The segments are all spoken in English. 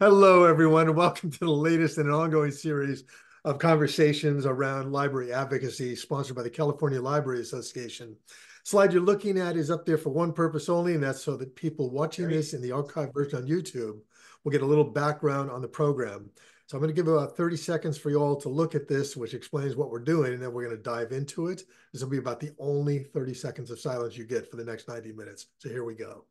Hello, everyone, and welcome to the latest in an ongoing series of conversations around library advocacy sponsored by the California Library Association. Slide you're looking at is up there for one purpose only, and that's so that people watching this in the archive version on YouTube will get a little background on the program. So I'm going to give about 30 seconds for you all to look at this, which explains what we're doing, and then we're going to dive into it. This will be about the only 30 seconds of silence you get for the next 90 minutes. So here we go.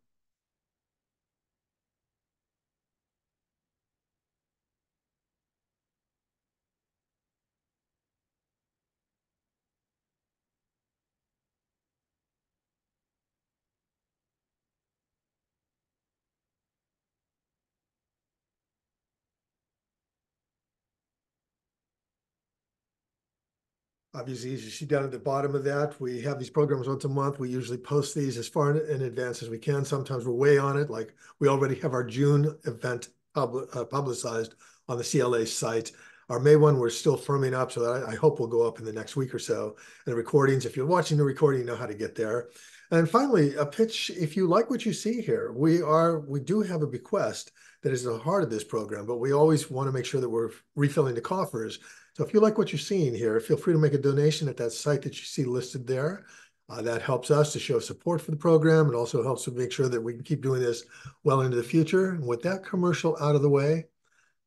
Obviously, as you see down at the bottom of that, we have these programs once a month. We usually post these as far in advance as we can. Sometimes we're way on it. Like we already have our June event uh, publicized on the CLA site. Our May one, we're still firming up, so that I, I hope will go up in the next week or so. And the recordings, if you're watching the recording, you know how to get there. And finally, a pitch, if you like what you see here, we are we do have a bequest that is the heart of this program, but we always want to make sure that we're refilling the coffers so if you like what you're seeing here, feel free to make a donation at that site that you see listed there. Uh, that helps us to show support for the program. It also helps to make sure that we can keep doing this well into the future. And with that commercial out of the way,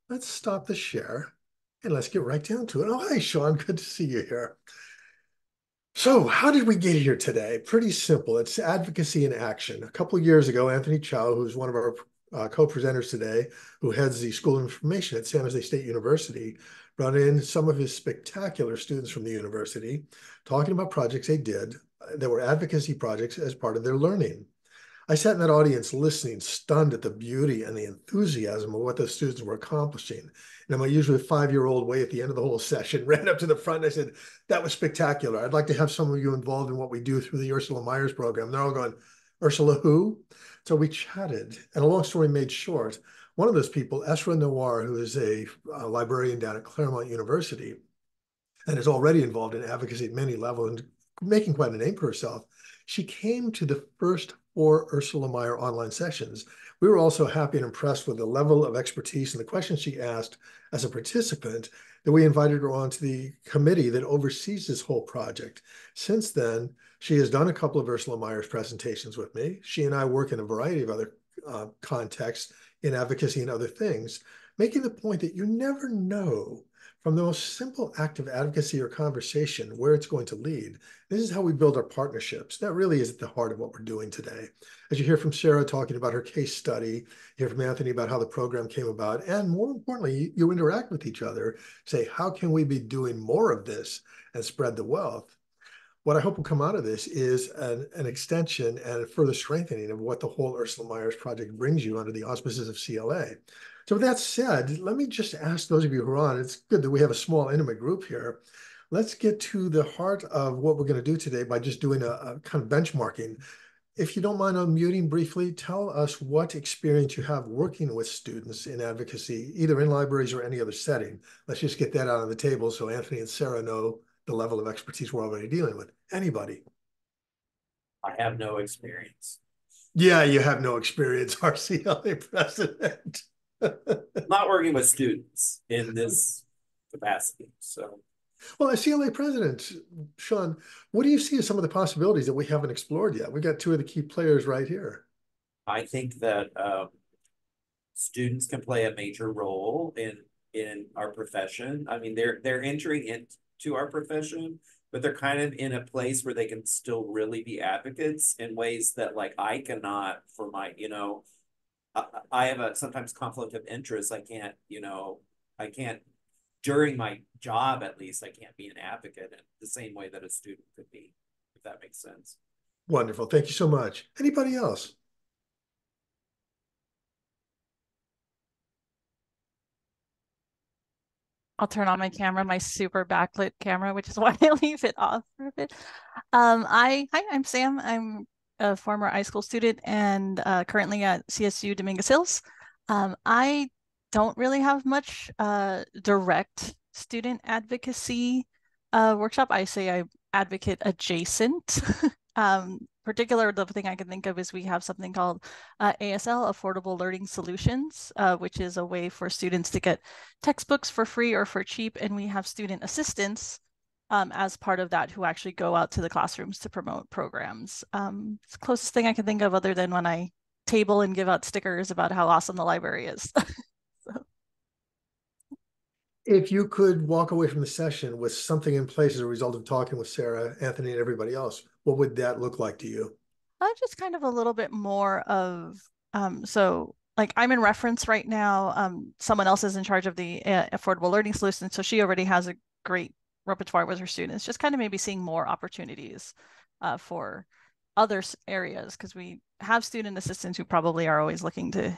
let's stop the share and let's get right down to it. Oh, hi, Sean. Good to see you here. So how did we get here today? Pretty simple. It's advocacy in action. A couple years ago, Anthony Chow, who's one of our uh, co-presenters today, who heads the School of Information at San Jose State University, brought in some of his spectacular students from the university talking about projects they did uh, that were advocacy projects as part of their learning. I sat in that audience listening, stunned at the beauty and the enthusiasm of what the students were accomplishing. And in my usually five-year-old way at the end of the whole session ran up to the front and I said, that was spectacular. I'd like to have some of you involved in what we do through the Ursula Meyer's program. They're all going, Ursula who? So we chatted and a long story made short, one of those people, Esra Nawar, who is a, a librarian down at Claremont University and is already involved in advocacy at many levels and making quite a name for herself, she came to the first four Ursula Meyer online sessions. We were also happy and impressed with the level of expertise and the questions she asked as a participant that we invited her onto the committee that oversees this whole project. Since then, she has done a couple of Ursula Meyer's presentations with me. She and I work in a variety of other uh, contexts in advocacy and other things, making the point that you never know from the most simple act of advocacy or conversation where it's going to lead. This is how we build our partnerships. That really is at the heart of what we're doing today. As you hear from Sarah talking about her case study, hear from Anthony about how the program came about, and more importantly, you interact with each other, say, how can we be doing more of this and spread the wealth? What I hope will come out of this is an, an extension and a further strengthening of what the whole Ursula Meyer's project brings you under the auspices of CLA. So with that said, let me just ask those of you who are on, it's good that we have a small intimate group here. Let's get to the heart of what we're going to do today by just doing a, a kind of benchmarking. If you don't mind unmuting briefly, tell us what experience you have working with students in advocacy, either in libraries or any other setting. Let's just get that out on the table so Anthony and Sarah know the level of expertise we're already dealing with. Anybody? I have no experience. Yeah, you have no experience, our CLA president. Not working with students in this capacity. So, well, as CLA president, Sean, what do you see as some of the possibilities that we haven't explored yet? We got two of the key players right here. I think that um, students can play a major role in in our profession. I mean, they're they're entering into our profession but they're kind of in a place where they can still really be advocates in ways that like I cannot for my, you know, I, I have a sometimes conflict of interest. I can't, you know, I can't during my job at least I can't be an advocate in the same way that a student could be, if that makes sense. Wonderful. Thank you so much. Anybody else? I'll turn on my camera, my super backlit camera, which is why I leave it off for a bit. Um, I hi, I'm Sam. I'm a former iSchool student and uh, currently at CSU Dominguez Hills. Um, I don't really have much uh, direct student advocacy uh, workshop. I say I advocate adjacent. um, particular, the thing I can think of is we have something called uh, ASL, Affordable Learning Solutions, uh, which is a way for students to get textbooks for free or for cheap. And we have student assistants um, as part of that who actually go out to the classrooms to promote programs. Um, it's the closest thing I can think of other than when I table and give out stickers about how awesome the library is. If you could walk away from the session with something in place as a result of talking with Sarah, Anthony, and everybody else, what would that look like to you? Uh, just kind of a little bit more of um, so like I'm in reference right now. Um, someone else is in charge of the uh, affordable learning solution, so she already has a great repertoire with her students. Just kind of maybe seeing more opportunities uh, for other areas because we have student assistants who probably are always looking to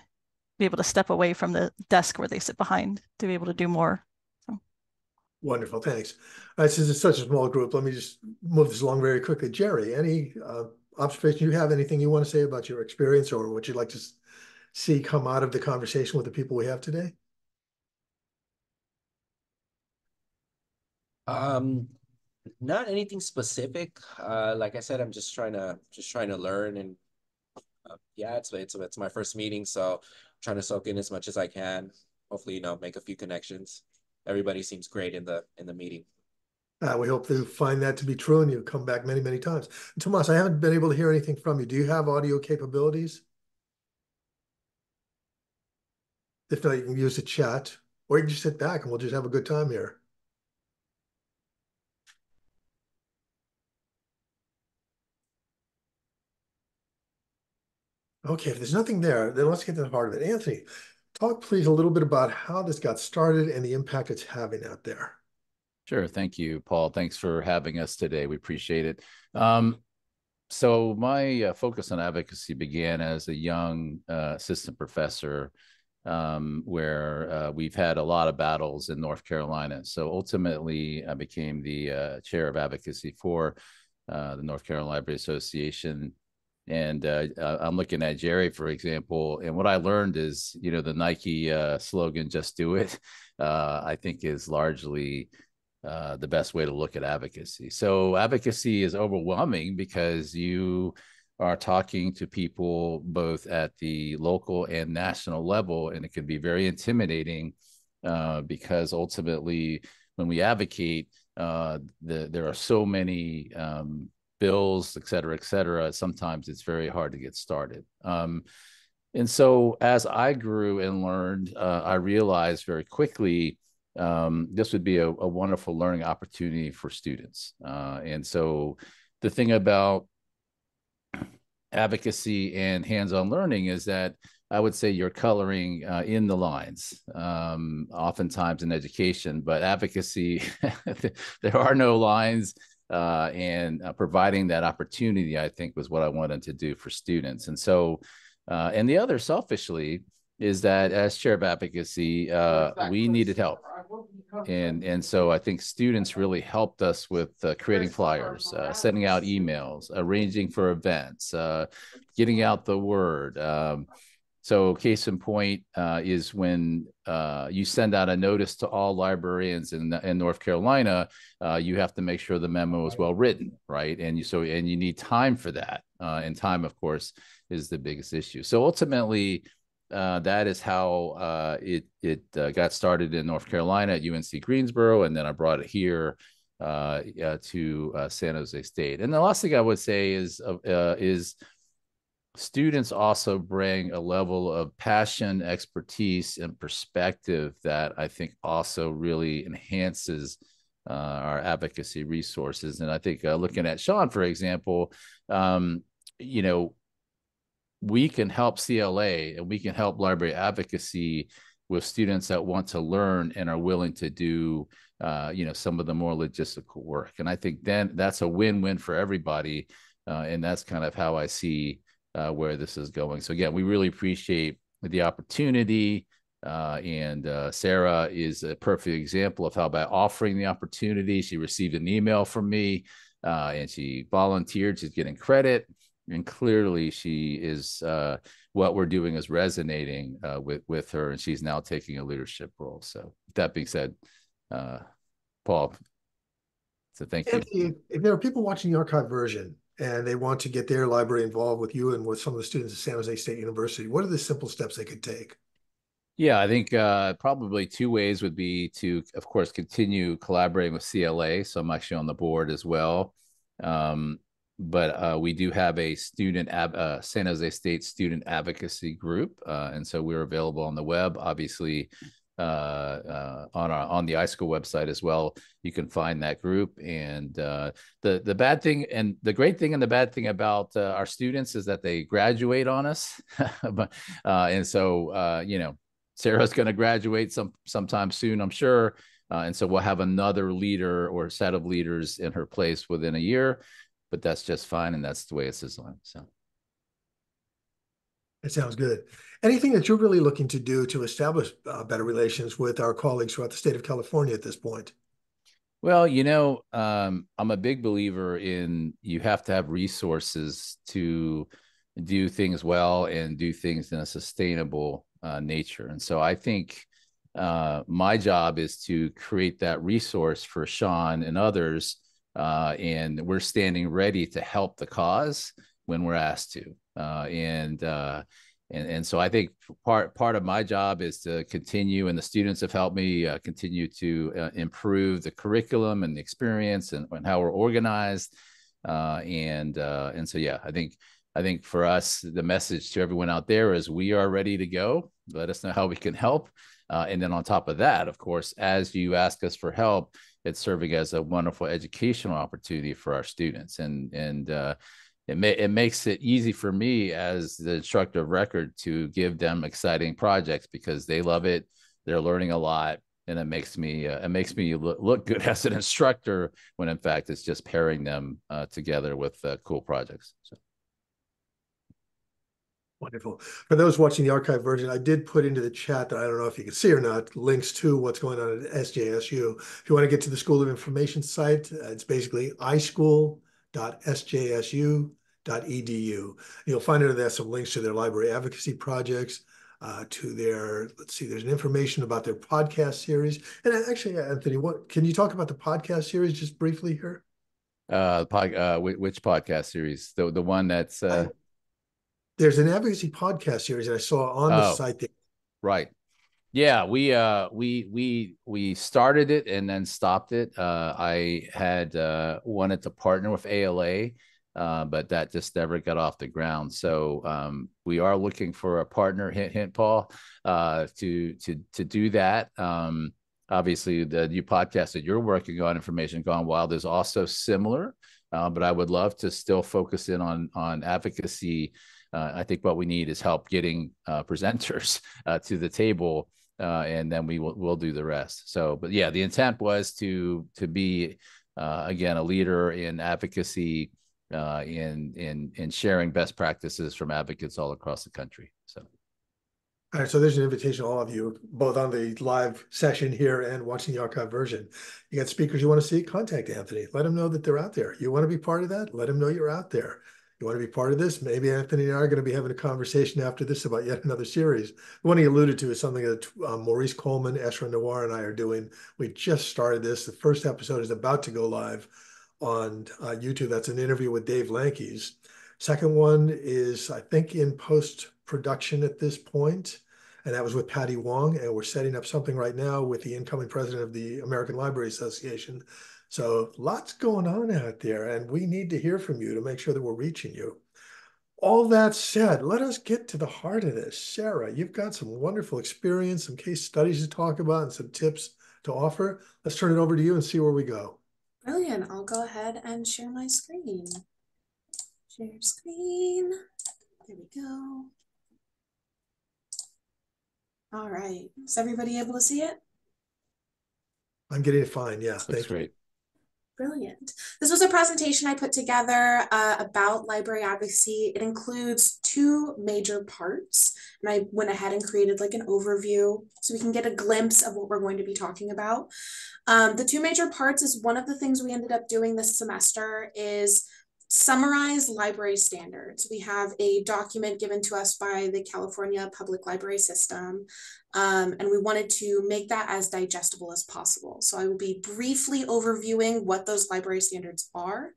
be able to step away from the desk where they sit behind to be able to do more. Wonderful, thanks. Right, since it's such a small group, let me just move this along very quickly. Jerry, any uh, observation you have? Anything you want to say about your experience or what you'd like to see come out of the conversation with the people we have today? Um, not anything specific. Uh, like I said, I'm just trying to just trying to learn, and uh, yeah, it's it's it's my first meeting, so I'm trying to soak in as much as I can. Hopefully, you know, make a few connections. Everybody seems great in the in the meeting. Uh, we hope to find that to be true, and you come back many many times. Tomas, I haven't been able to hear anything from you. Do you have audio capabilities? If not, you can use the chat, or you can just sit back and we'll just have a good time here. Okay, if there's nothing there, then let's get to the heart of it. Anthony, talk please a little bit about how this got started and the impact it's having out there. Sure. Thank you, Paul. Thanks for having us today. We appreciate it. Um, so my uh, focus on advocacy began as a young uh, assistant professor um, where uh, we've had a lot of battles in North Carolina. So ultimately, I became the uh, chair of advocacy for uh, the North Carolina Library Association and uh, I'm looking at Jerry, for example, and what I learned is, you know, the Nike uh, slogan "Just Do It," uh, I think is largely uh, the best way to look at advocacy. So advocacy is overwhelming because you are talking to people both at the local and national level, and it can be very intimidating uh, because ultimately, when we advocate, uh, the, there are so many um, bills, et cetera, et cetera, sometimes it's very hard to get started. Um, and so as I grew and learned, uh, I realized very quickly um, this would be a, a, wonderful learning opportunity for students. Uh, and so the thing about advocacy and hands-on learning is that I would say you're coloring uh, in the lines, um, oftentimes in education, but advocacy, there are no lines uh, and uh, providing that opportunity, I think, was what I wanted to do for students. And so, uh, and the other, selfishly, is that as chair of advocacy, uh, we needed help, and and so I think students really helped us with uh, creating flyers, uh, sending out emails, arranging for events, getting out the word. Um, so, case in point uh, is when uh, you send out a notice to all librarians in, in North Carolina, uh, you have to make sure the memo is well written, right? And you so and you need time for that, uh, and time, of course, is the biggest issue. So ultimately, uh, that is how uh, it it got started in North Carolina at UNC Greensboro, and then I brought it here to San Jose State. And the last thing I would say is is students also bring a level of passion, expertise, and perspective that I think also really enhances uh, our advocacy resources. And I think uh, looking at Sean, for example, um, you know, we can help CLA and we can help library advocacy with students that want to learn and are willing to do uh, you know some of the more logistical work and i think then that's a win-win for everybody uh, and that's kind of how i see uh, where this is going. So again, we really appreciate the opportunity. Uh, and uh, Sarah is a perfect example of how by offering the opportunity, she received an email from me uh, and she volunteered. She's getting credit, and clearly she is uh, what we're doing is resonating uh, with with her, and she's now taking a leadership role. So that being said, uh, Paul, so thank you. If there are people watching the archive version and they want to get their library involved with you and with some of the students at San Jose State University, what are the simple steps they could take? Yeah, I think uh, probably two ways would be to, of course, continue collaborating with CLA. So I'm actually on the board as well. Um, but uh, we do have a student ab- uh, San Jose State student advocacy group, uh, and so we're available on the web. Obviously, uh, uh, on our on the iSchool website as well, you can find that group. And uh, the the bad thing and the great thing and the bad thing about our students is that they graduate on us, but and so you know Sarah's going to graduate some sometime soon, I'm sure. Uh, and so we'll have another leader or set of leaders in her place within a year, but that's just fine. And that's the way it's designed. So it sounds good. Anything that you're really looking to do to establish uh, better relations with our colleagues throughout the state of California at this point? Well, you know, um, I'm a big believer in you have to have resources to do things well and do things in a sustainable uh, nature. And so I think uh, my job is to create that resource for Sean and others. Uh, and we're standing ready to help the cause when we're asked to. Uh, and, uh, and, and so I think part, part of my job is to continue, and the students have helped me uh, continue to improve the curriculum and the experience and, and how we're organized. and, and so, yeah, I think I think for us, the message to everyone out there is we are ready to go. Let us know how we can help. Uh, and then on top of that, of course, as you ask us for help, it's serving as a wonderful educational opportunity for our students. And and uh, it may, it makes it easy for me as the instructor of record to give them exciting projects because they love it. They're learning a lot, and it makes me uh, it makes me look, look, good as an instructor when in fact it's just pairing them uh, together with uh, cool projects. So. Wonderful. For those watching the archive version, I did put into the chat that I don't know if you can see or not, links to what's going on at SJSU. If you want to get to the School of Information site, uh, it's basically ischool.sjsu.edu. You'll find under there some links to their library advocacy projects, uh, to their, let's see, there's an information about their podcast series. And actually, Anthony, what can you talk about the podcast series just briefly here? Uh, pod, uh, which podcast series? The the one that's uh, there's an advocacy podcast series that I saw on the oh, site. There. Right. Yeah, we uh we we we started it and then stopped it. Uh I had uh wanted to partner with ALA, uh, but that just never got off the ground. So um we are looking for a partner, hint hint Paul, uh to to to do that. Um obviously the new podcast that you're working on, Information Gone Wild, is also similar. Uh, but I would love to still focus in on on advocacy uh, I think what we need is help getting uh, presenters uh, to the table, uh, and then we will we'll do the rest. So, but yeah, the intent was to to be uh, again a leader in advocacy, uh, in in in sharing best practices from advocates all across the country. So. All right, so there's an invitation to all of you, both on the live session here and watching the archive version. You got speakers you want to see? Contact Anthony. Let him know that they're out there. You want to be part of that? Let him know you're out there you want to be part of this? Maybe Anthony and I are going to be having a conversation after this about yet another series. The one he alluded to is something that uh, Maurice Coleman, Esra Nawar, and I are doing. We just started this. The first episode is about to go live on uh, YouTube. That's an interview with Dave Lankes. Second one is, I think, in post production at this point, and that was with Patty Wong. And we're setting up something right now with the incoming president of the American Library Association so lots going on out there, and we need to hear from you to make sure that we're reaching you. All that said, let us get to the heart of this. Sarah, you've got some wonderful experience, some case studies to talk about, and some tips to offer. Let's turn it over to you and see where we go. Brilliant. I'll go ahead and share my screen. Share screen. There we go. All right. Is everybody able to see it? I'm getting it fine. Yeah. That's great. Brilliant. This was a presentation I put together uh, about library advocacy. It includes two major parts, and I went ahead and created like an overview so we can get a glimpse of what we're going to be talking about. Um, the two major parts is one of the things we ended up doing this semester is summarize library standards. We have a document given to us by the California Public Library System, um, and we wanted to make that as digestible as possible. So I will be briefly overviewing what those library standards are,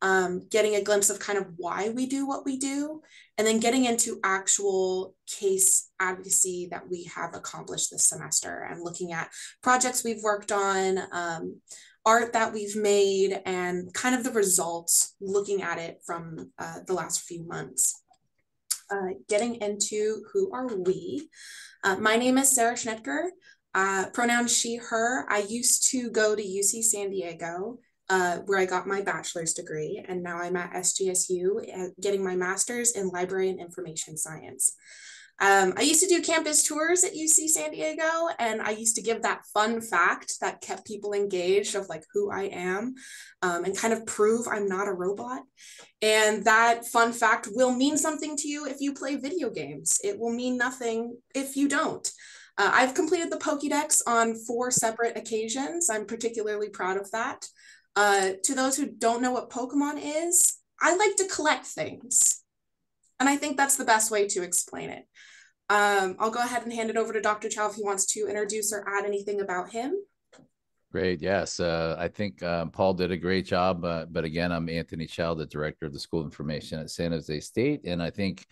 um, getting a glimpse of kind of why we do what we do, and then getting into actual case advocacy that we have accomplished this semester and looking at projects we've worked on, um, art that we've made, and kind of the results looking at it from uh, the last few months. Uh, getting into who are we. Uh, my name is Sarah Schnittker. Uh, pronouns she, her. I used to go to UC San Diego uh, where I got my bachelor's degree, and now I'm at SJSU uh, getting my master's in library and information science. Um, I used to do campus tours at UC San Diego, and I used to give that fun fact that kept people engaged of like who I am um, and kind of prove I'm not a robot. And that fun fact will mean something to you if you play video games, it will mean nothing if you don't. Uh, I've completed the Pokédex on four separate occasions. I'm particularly proud of that. Uh, to those who don't know what Pokemon is, I like to collect things. And I think that's the best way to explain it. Um, I'll go ahead and hand it over to Dr. Chow if he wants to introduce or add anything about him. Great. Yes. Uh, I think um, Paul did a great job. Uh, but again, I'm Anthony Chow, the director of the School of Information at San Jose State. And I think,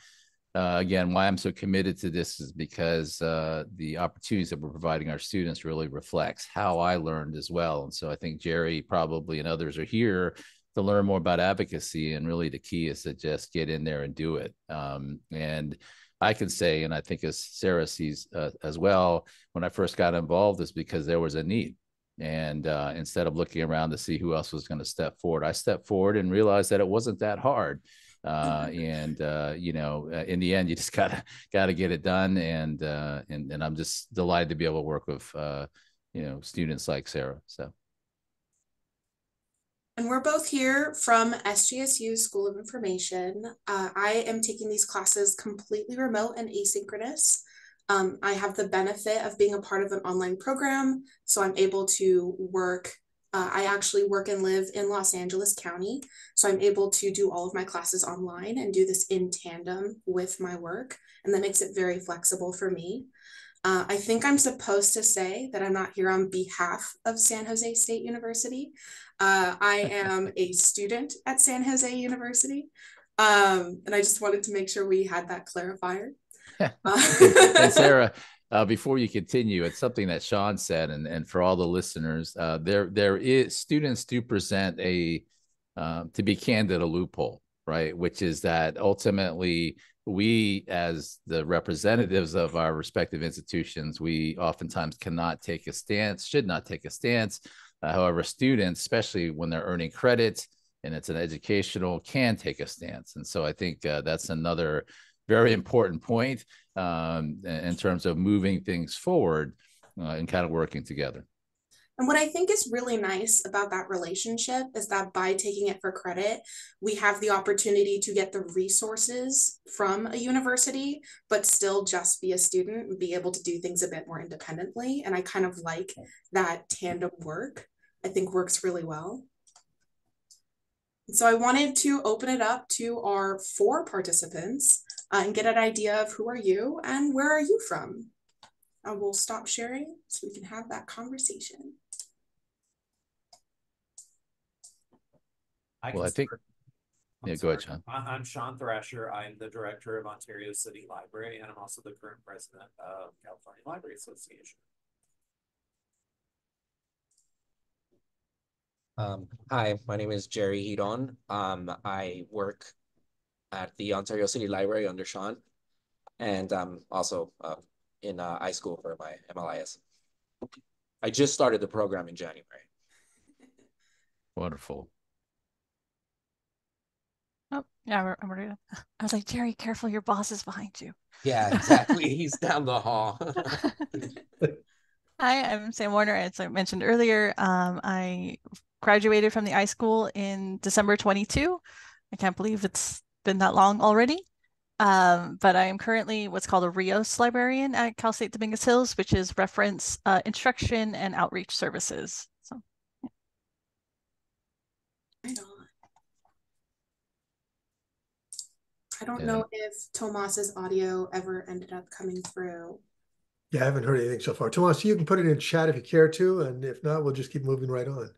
uh, again, why I'm so committed to this is because uh, the opportunities that we're providing our students really reflects how I learned as well. And so I think Jerry probably and others are here to learn more about advocacy. And really the key is to just get in there and do it. Um, and I can say, and I think as Sarah sees uh, as well, when I first got involved is because there was a need. And uh, instead of looking around to see who else was going to step forward, I stepped forward and realized that it wasn't that hard. Uh, and uh, you know, uh, in the end, you just gotta gotta get it done. And uh, and and I'm just delighted to be able to work with uh, you know students like Sarah. So. And we're both here from SJSU School of Information. Uh, I am taking these classes completely remote and asynchronous. Um, I have the benefit of being a part of an online program, so I'm able to work. Uh, I actually work and live in Los Angeles County, so I'm able to do all of my classes online and do this in tandem with my work, and that makes it very flexible for me. Uh, I think I'm supposed to say that I'm not here on behalf of San Jose State University. Uh, I am a student at San Jose University. Um, and I just wanted to make sure we had that clarifier. and Sarah, uh, before you continue, it's something that Sean said, and, and for all the listeners, uh, there there is students do present a uh, to be candid a loophole, right? Which is that ultimately we, as the representatives of our respective institutions, we oftentimes cannot take a stance, should not take a stance. Uh, however, students, especially when they're earning credit and it's an educational, can take a stance. And so I think uh, that's another very important point um, in terms of moving things forward uh, and kind of working together. And what I think is really nice about that relationship is that by taking it for credit, we have the opportunity to get the resources from a university, but still just be a student and be able to do things a bit more independently. And I kind of like that tandem work, I think works really well. So I wanted to open it up to our four participants uh, and get an idea of who are you and where are you from? I will stop sharing so we can have that conversation. I well, I think. start. Yeah, I'm go ahead, sorry. Sean. I- I'm Sean Thrasher. I'm the director of Ontario City Library, and I'm also the current president of California Library Association. Um, hi, my name is Jerry Hedon. Um, I work at the Ontario City Library under Sean, and I'm also uh, in uh, iSchool for my MLIS. I just started the program in January. Wonderful. Oh, yeah, I'm ready. I was like, Jerry, careful, your boss is behind you. Yeah, exactly. He's down the hall. Hi, I'm Sam Warner. As I mentioned earlier, um, I graduated from the iSchool in December 22. I can't believe it's been that long already. Um, but I am currently what's called a Rios librarian at Cal State Dominguez Hills, which is reference uh, instruction and outreach services. So Right on. Don't Yeah. know if Tomas's audio ever ended up coming through. Yeah, I haven't heard anything so far. Tomas, you can put it in chat if you care to, and if not, we'll just keep moving right on.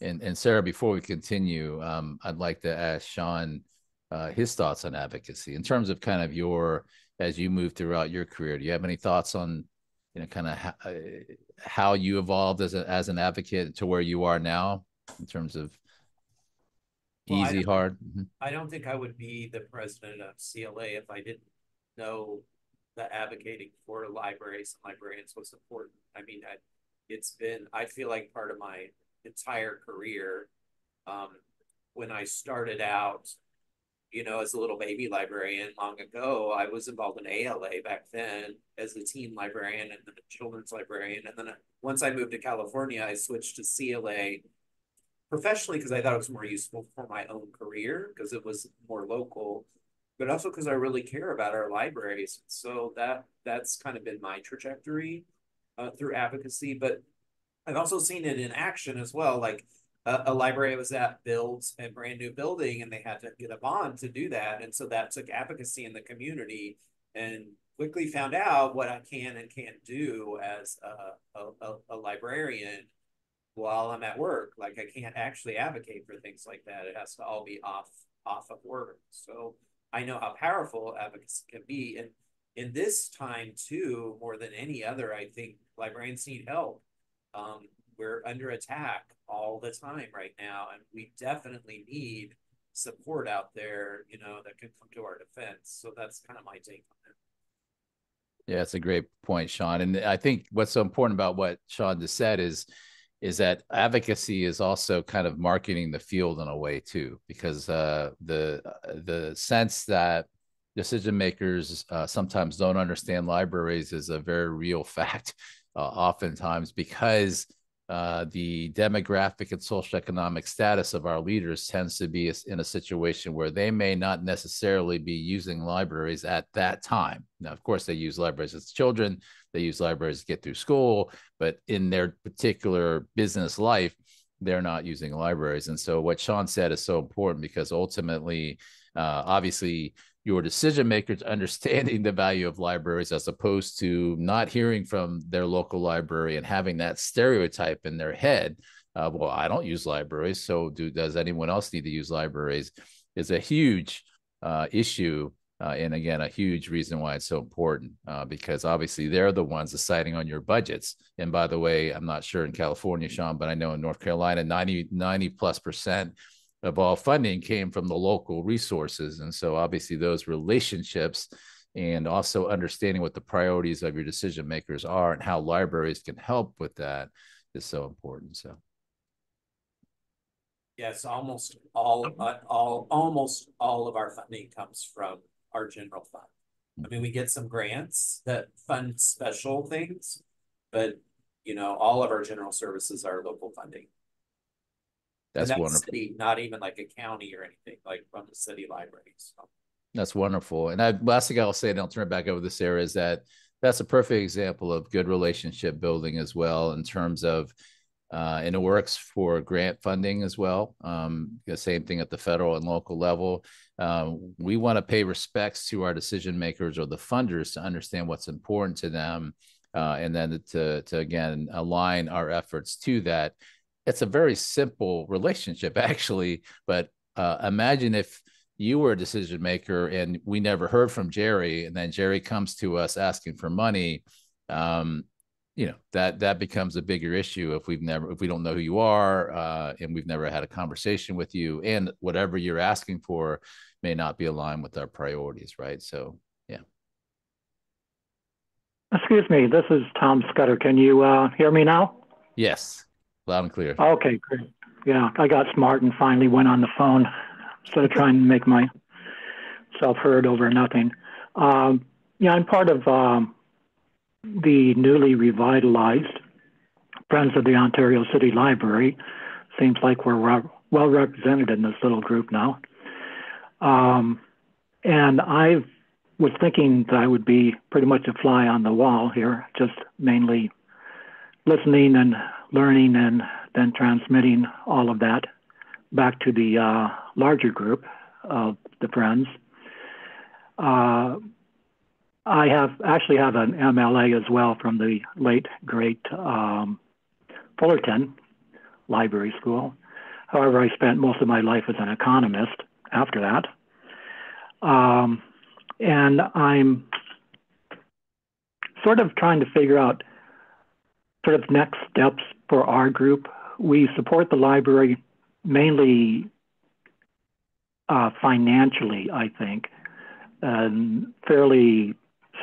And and Sarah, before we continue, um, I'd like to ask Sean uh, his thoughts on advocacy in terms of kind of your as you move throughout your career. Do you have any thoughts on you know kind of how, uh, how you evolved as a, as an advocate to where you are now in terms of Well, easy, don't- hard? Mhm. I don't think I would be the president of CLA if I didn't know that advocating for libraries and librarians was important. I mean, I, it's been, I feel like part of my entire career. Um, when I started out, you know, as a little baby librarian long ago, I was involved in ALA back then as a teen librarian and then a children's librarian. And then uh, once I moved to California, I switched to CLA professionally because I thought it was more useful for my own career because it was more local, but also because I really care about our libraries. So that that's kind of been my trajectory uh, through advocacy. But I've also seen it in action as well. Like a, a library was at builds a brand new building and they had to get a bond to do that, and so that took advocacy in the community and quickly found out what I can and can't do as a, a, a librarian while I'm at work. Like I can't actually advocate for things like that. It has to all be off off of work. So I know how powerful advocacy can be. And in this time too, more than any other, I think librarians need help. Um, we're under attack all the time right now, and we definitely need support out there, you know, that can come to our defense. So that's kind of my take on it. Yeah, it's a great point, Sean. And I think what's so important about what Sean just said is is that advocacy is also kind of marketing the field in a way too, because uh, the the sense that decision makers uh, sometimes don't understand libraries is a very real fact, uh, oftentimes because uh, the demographic and social economic status of our leaders tends to be in a situation where they may not necessarily be using libraries at that time. Now, of course, they use libraries as children, they use libraries to get through school, but in their particular business life, they're not using libraries. And so, what Sean said is so important because ultimately, uh, obviously, your decision makers understanding the value of libraries as opposed to not hearing from their local library and having that stereotype in their head uh, well i don't use libraries so do does anyone else need to use libraries is a huge uh, issue uh, and again a huge reason why it's so important uh, because obviously they're the ones deciding on your budgets and by the way i'm not sure in california sean but i know in north carolina 90 90 plus percent of all funding came from the local resources. And so obviously those relationships and also understanding what the priorities of your decision makers are and how libraries can help with that is so important. So Yes, almost all, uh, all, almost all of our funding comes from our general fund. I mean, we get some grants that fund special things, but you know, all of our general services are local funding. that's, that's wonderful. City, not even like a county or anything, like from the city libraries. So. That's wonderful. And I, last thing I'll say, and I'll turn it back over to Sarah, is that that's a perfect example of good relationship building as well in terms of, uh, and it works for grant funding as well. Um, the same thing at the federal and local level. Um, we want to pay respects to our decision makers or the funders to understand what's important to them, uh, and then to to again align our efforts to that. It's a very simple relationship, actually. But uh, imagine if you were a decision maker and we never heard from Jerry, and then Jerry comes to us asking for money. Um, you know that that becomes a bigger issue if we've never if we don't know who you are uh, and we've never had a conversation with you and whatever you're asking for may not be aligned with our priorities right so yeah Excuse me, this is Tom Scudder. Can you uh, hear me now? yes loud and clear Okay, great. Yeah, I got smart and finally went on the phone instead of trying to make myself heard over nothing. Um, yeah, I'm part of um, the newly revitalized Friends of the Ontario City Library. Seems like we're re- well represented in this little group now. Um, and I was thinking that I would be pretty much a fly on the wall here, just mainly listening and learning and then transmitting all of that back to the uh, larger group of the friends. uh, I have actually have an MLA as well from the late great um, Fullerton Library School. However, I spent most of my life as an economist after that. Um, and I'm sort of trying to figure out sort of next steps for our group. We support the library mainly uh, financially, I think, in fairly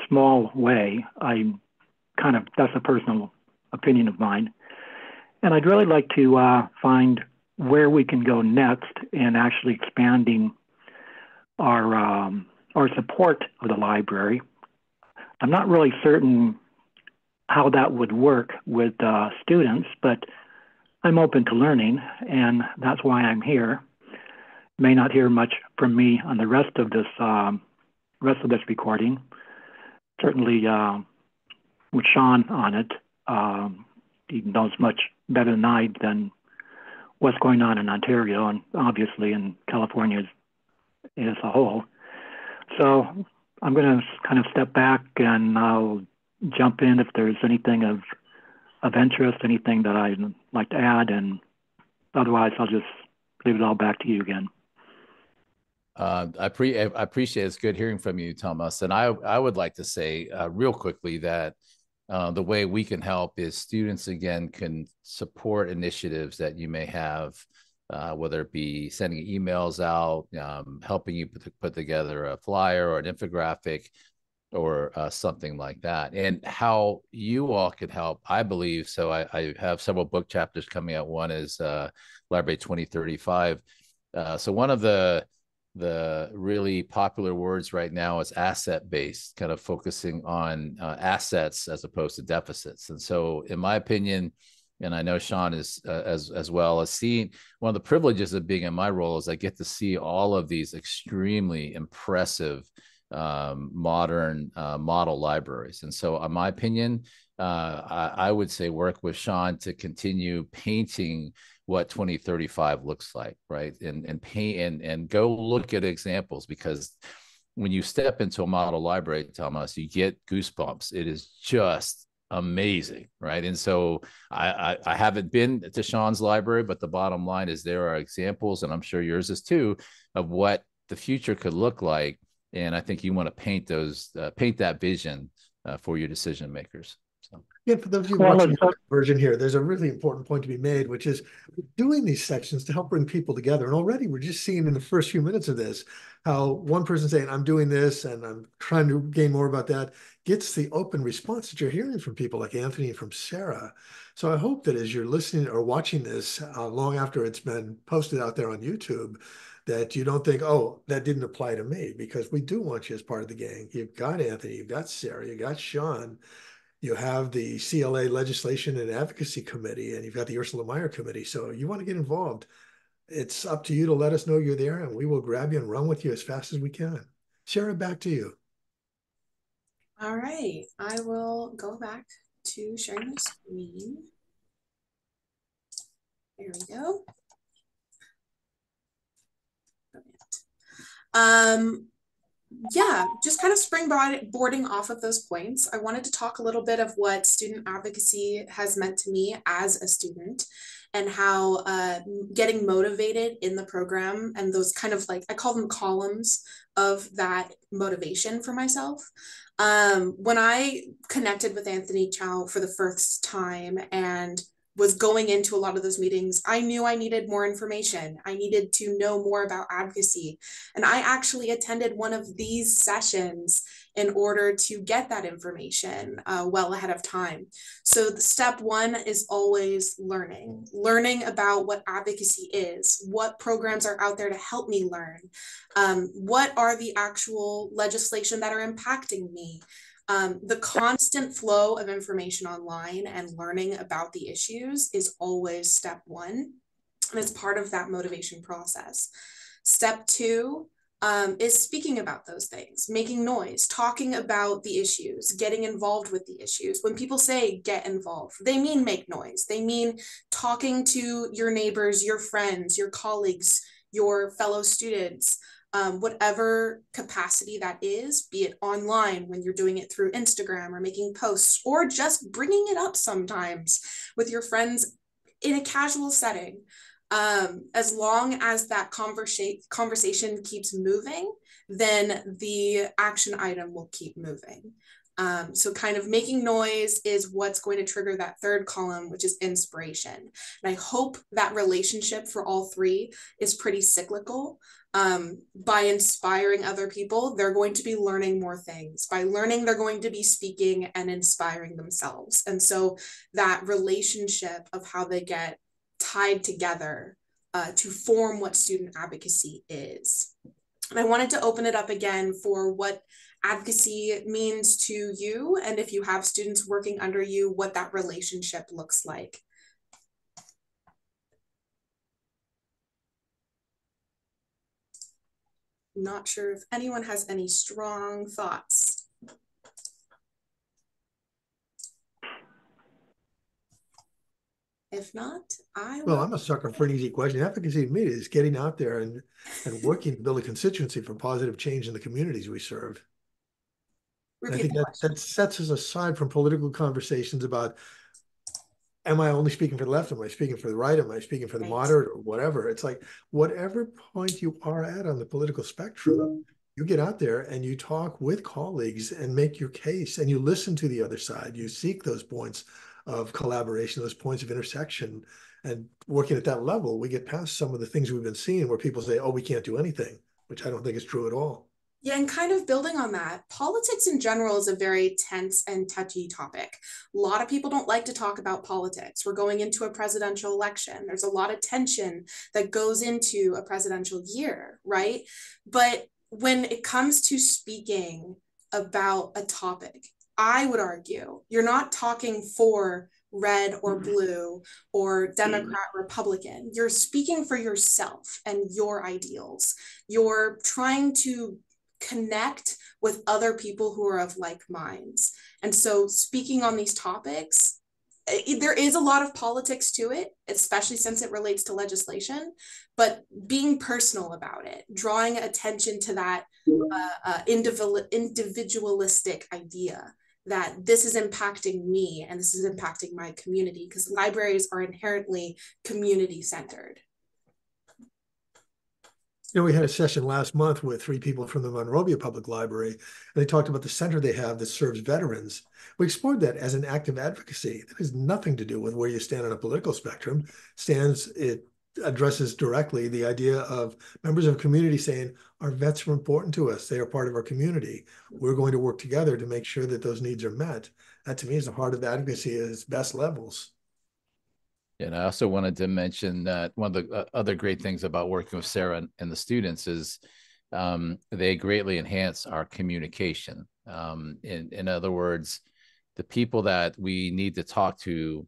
small way. I kind of that's a personal opinion of mine, and I'd really like to uh, find where we can go next in actually expanding our um, our support of the library. I'm not really certain how that would work with uh, students, but I'm open to learning, and that's why I'm here. May not hear much from me on the rest of this um, rest of this recording. Certainly, uh, with Sean on it, um, he knows much better than I than what's going on in Ontario and obviously in California as, as a whole. So I'm going to kind of step back and I'll jump in if there's anything of of interest, anything that I'd like to add, and otherwise I'll just leave it all back to you again. Uh, I, pre- I appreciate it. it's good hearing from you, Thomas. And I I would like to say uh, real quickly that uh, the way we can help is students again can support initiatives that you may have, uh, whether it be sending emails out, um, helping you put, put, together a flyer or an infographic, or uh, something like that. And how you all can help, I believe. So I, I have several book chapters coming out. One is uh, Library 2035. Uh, so one of the the really popular words right now is asset based, kind of focusing on uh, assets as opposed to deficits. And so, in my opinion, and I know Sean is uh, as as well as seeing one of the privileges of being in my role is I get to see all of these extremely impressive um, modern uh, model libraries. And so, in my opinion, uh, I, I, would say work with Sean to continue painting what 2035 looks like, right? And and paint and and go look at examples because when you step into a model library, Thomas, you get goosebumps. It is just amazing, right? And so I, I, I haven't been to Sean's library, but the bottom line is there are examples, and I'm sure yours is too, of what the future could look like. And I think you want to paint those, uh, paint that vision uh, for your decision makers. Yeah, for those of you well, watching the version here, there's a really important point to be made, which is doing these sections to help bring people together. And already we're just seeing in the first few minutes of this how one person saying, I'm doing this and I'm trying to gain more about that gets the open response that you're hearing from people like Anthony and from Sarah. So I hope that as you're listening or watching this uh, long after it's been posted out there on YouTube, that you don't think, oh, that didn't apply to me, because we do want you as part of the gang. You've got Anthony, you've got Sarah, you've got Sean you have the CLA Legislation and Advocacy Committee, and you've got the Ursula Meyer Committee. So you want to get involved. It's up to you to let us know you're there, and we will grab you and run with you as fast as we can. Sarah, back to you. All right, I will go back to sharing my screen. There we go. Um, yeah, just kind of springboarding off of those points, I wanted to talk a little bit of what student advocacy has meant to me as a student and how uh, getting motivated in the program and those kind of like, I call them columns of that motivation for myself. Um, when I connected with Anthony Chow for the first time and was going into a lot of those meetings, I knew I needed more information. I needed to know more about advocacy. And I actually attended one of these sessions in order to get that information uh, well ahead of time. So, the step one is always learning, learning about what advocacy is, what programs are out there to help me learn, um, what are the actual legislation that are impacting me. Um, the constant flow of information online and learning about the issues is always step one, and it's part of that motivation process. Step two um, is speaking about those things, making noise, talking about the issues, getting involved with the issues. When people say get involved, they mean make noise. They mean talking to your neighbors, your friends, your colleagues, your fellow students, um, whatever capacity that is, be it online when you're doing it through Instagram or making posts, or just bringing it up sometimes with your friends in a casual setting. Um, as long as that conversation conversation keeps moving, then the action item will keep moving. Um, so kind of making noise is what's going to trigger that third column, which is inspiration. And I hope that relationship for all three is pretty cyclical. Um, by inspiring other people, they're going to be learning more things. By learning, they're going to be speaking and inspiring themselves. And so that relationship of how they get tied together uh, to form what student advocacy is. And I wanted to open it up again for what advocacy means to you and if you have students working under you, what that relationship looks like. Not sure if anyone has any strong thoughts. If not, I Well. I'm a sucker for an easy question. Advocacy to me is getting out there and, and working to build a constituency for positive change in the communities we serve. I think that, that sets us aside from political conversations about, am I only speaking for the left? Am I speaking for the right? Am I speaking for the Right. moderate or whatever? It's like, whatever point you are at on the political spectrum, you get out there and you talk with colleagues and make your case and you listen to the other side. You seek those points of collaboration, those points of intersection. And working at that level, we get past some of the things we've been seeing where people say, oh, we can't do anything, which I don't think is true at all. Yeah, and kind of building on that, politics in general is a very tense and touchy topic. A lot of people don't like to talk about politics. We're going into a presidential election. There's a lot of tension that goes into a presidential year, right? But when it comes to speaking about a topic, I would argue you're not talking for red or mm-hmm. blue or mm-hmm. Democrat, Republican. You're speaking for yourself and your ideals. You're trying to connect with other people who are of like minds. And so, speaking on these topics, i- there is a lot of politics to it, especially since it relates to legislation, but being personal about it, drawing attention to that uh, uh, individual, individualistic idea that this is impacting me and this is impacting my community because libraries are inherently community centered. You know, we had a session last month with three people from the Monrovia Public Library, and they talked about the center they have that serves veterans. We explored that as an act of advocacy. That has nothing to do with where you stand on a political spectrum. Stands it addresses directly the idea of members of a community saying, our vets are important to us. They are part of our community. We're going to work together to make sure that those needs are met. That to me is the heart of advocacy at its best levels. And I also wanted to mention that one of the uh, other great things about working with Sarah and, the students is um, they greatly enhance our communication. Um, in, in other words, the people that we need to talk to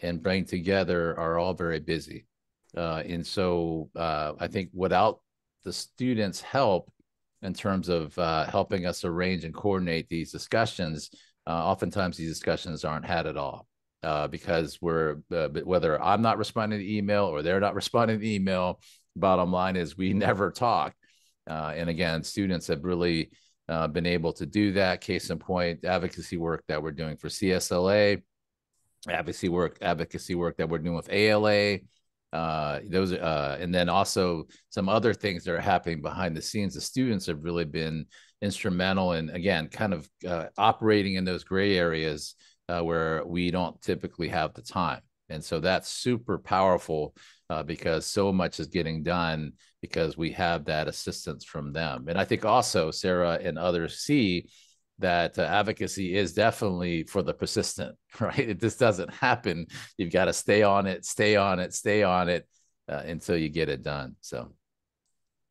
and bring together are all very busy. Uh, and so uh, I think without the students' help in terms of uh, helping us arrange and coordinate these discussions, uh, oftentimes these discussions aren't had at all uh, because we're uh, whether I'm not responding to email or they're not responding to email. Bottom line is we never talk. Uh, and again, students have really uh, been able to do that. Case in point, advocacy work that we're doing for CSLA, advocacy work, advocacy work that we're doing with ALA. Uh, those, uh, and then also some other things that are happening behind the scenes. The students have really been instrumental in, again, kind of operating in those gray areas uh, where we don't typically have the time. And so that's super powerful uh, because so much is getting done because we have that assistance from them. And I think also Sarah and others see that uh, advocacy is definitely for the persistent, right? It just doesn't happen. You've got to stay on it, stay on it, stay on it uh, until you get it done. So.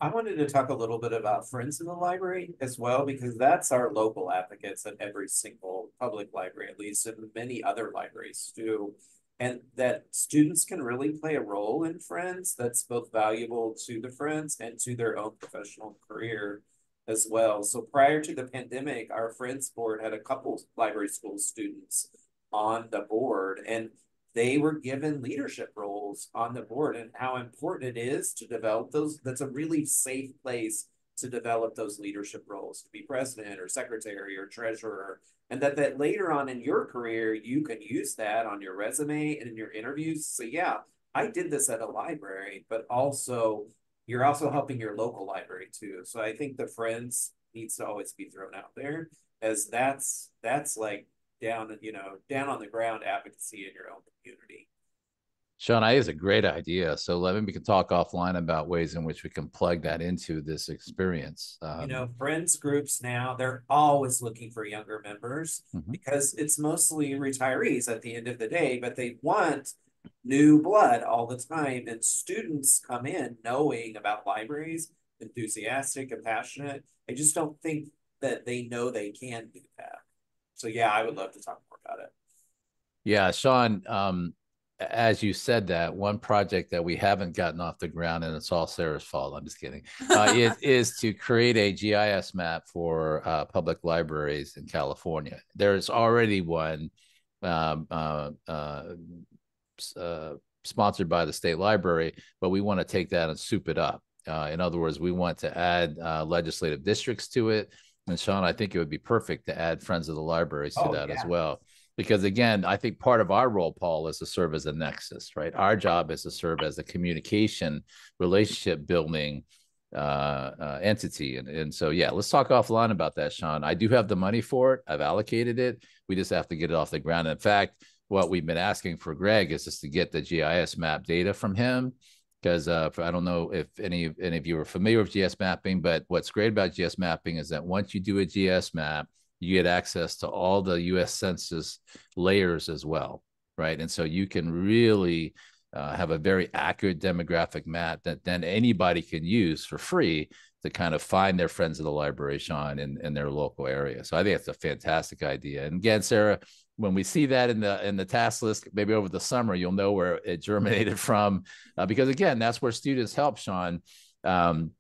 I wanted to talk a little bit about Friends in the Library as well, because that's our local advocates at every single public library, at least, and many other libraries too. And that students can really play a role in Friends that's both valuable to the Friends and to their own professional career as well. So prior to the pandemic, our Friends board had a couple library school students on the board, and they were given leadership roles on the board and how important it is to develop those. That's a really safe place to develop those leadership roles, to be president or secretary or treasurer. And that, that later on in your career, you can use that on your resume and in your interviews. So yeah, I did this at a library, but also you're also helping your local library too. So I think the friends needs to always be thrown out there as that's that's like down, you know, down on the ground advocacy in your own community. Sean, I is a great idea. So let me we can talk offline about ways in which we can plug that into this experience. Um, you know, friends groups now they're always looking for younger members mm-hmm. because it's mostly retirees at the end of the day, but they want new blood all the time. And students come in knowing about libraries, enthusiastic and passionate. I just don't think that they know they can do that. So yeah, I would love to talk more about it. Yeah, Sean, um, as you said that one project that we haven't gotten off the ground and it's all sarah's fault. I'm just kidding. Uh, is, is to create a gis map for uh, public libraries in california. There's already one um, uh, uh, uh sponsored by the state library but we want to take that and soup it up. Uh, in other words we want to add legislative districts to it and sean i think it would be perfect to add friends of the libraries to oh, that yeah. as well. Because again i think part of our role paul is to serve as a nexus right? Our job is to serve as a communication relationship building uh, uh, entity. And, and so yeah let's talk offline about that sean. I do have the money for it. I've allocated it. We just have to get it off the ground. In fact what we've been asking for greg is just to get the gis map data from him because uh, I don't know if any any of you are familiar with GIS mapping, but what's great about GIS mapping is that once you do a GIS map, you get access to all the US Census layers as well, right? And so you can really uh, have a very accurate demographic map that then anybody can use for free to kind of find their friends of the library, Sean, in, in their local area. So I think it's a fantastic idea. And again, Sarah, when we see that in the in the task list, maybe over the summer, you'll know where it germinated from, uh, because again, that's where students help, Sean. Um,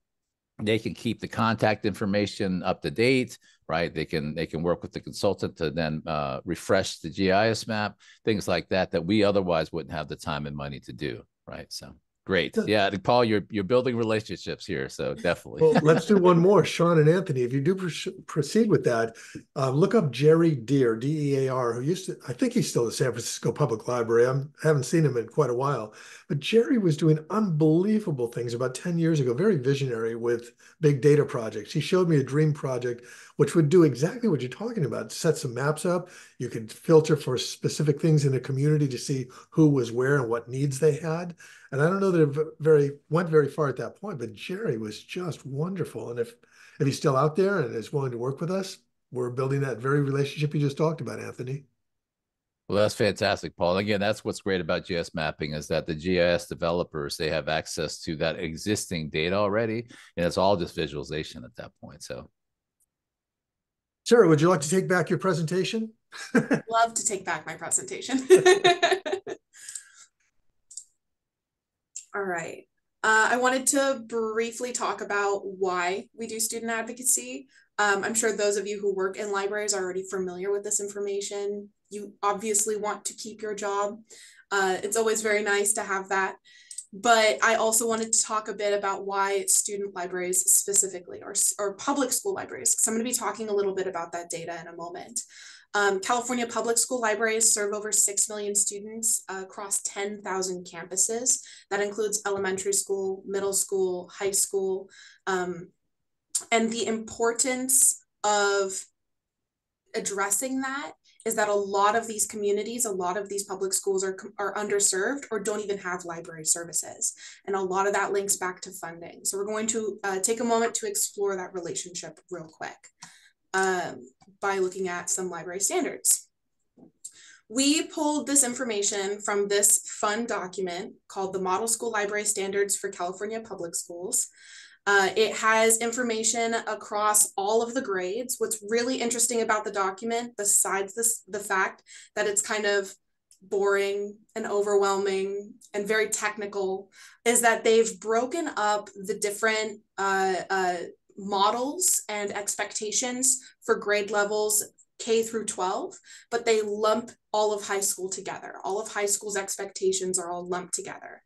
they can keep the contact information up to date right? They can they can work with the consultant to then uh, refresh the gis map things like that that we otherwise wouldn't have the time and money to do right? So Great. Yeah, Paul, you're you're building relationships here, so definitely. well, let's do one more, Sean and Anthony. If you do pr- proceed with that, uh, look up Jerry Dear, D E A R, who used to. I think he's still at San Francisco Public Library. I'm, I haven't seen him in quite a while, but Jerry was doing unbelievable things about ten years ago. Very visionary with big data projects. He showed me a dream project which would do exactly what you're talking about. Set some maps up. You could filter for specific things in a community to see who was where and what needs they had. And I don't know that it very went very far at that point, but Jerry was just wonderful. And if if he's still out there and is willing to work with us, we're building that very relationship you just talked about, Anthony. Well, that's fantastic, Paul. Again, that's what's great about GIS mapping is that the GIS developers they have access to that existing data already, and it's all just visualization at that point. So Sarah, would you like to take back your presentation? Love to take back my presentation. All right. Uh, I wanted to briefly talk about why we do student advocacy. Um, I'm sure those of you who work in libraries are already familiar with this information. You obviously want to keep your job. Uh, it's always very nice to have that but I also wanted to talk a bit about why student libraries specifically, or, or public school libraries, because I'm going to be talking a little bit about that data in a moment. Um, California public school libraries serve over 6 million students uh, across 10,000 campuses. That includes elementary school, middle school, high school. Um, and the importance of addressing that is that a lot of these communities, a lot of these public schools are, are underserved or don't even have library services. And a lot of that links back to funding. So we're going to uh, take a moment to explore that relationship real quick um, by looking at some library standards. We pulled this information from this fun document called the Model School Library Standards for California Public Schools. Uh, it has information across all of the grades. What's really interesting about the document, besides this, the fact that it's kind of boring and overwhelming and very technical, is that they've broken up the different uh, uh, models and expectations for grade levels K through 12, but they lump all of high school together. All of high school's expectations are all lumped together.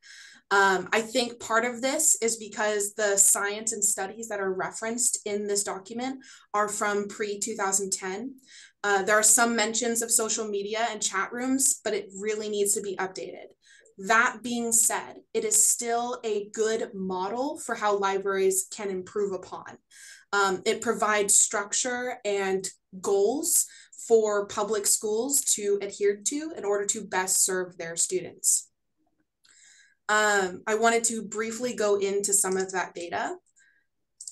Um, I think part of this is because the science and studies that are referenced in this document are from pre 2010. Uh, there are some mentions of social media and chat rooms, but it really needs to be updated. That being said, it is still a good model for how libraries can improve upon. Um, it provides structure and goals for public schools to adhere to in order to best serve their students. Um, I wanted to briefly go into some of that data.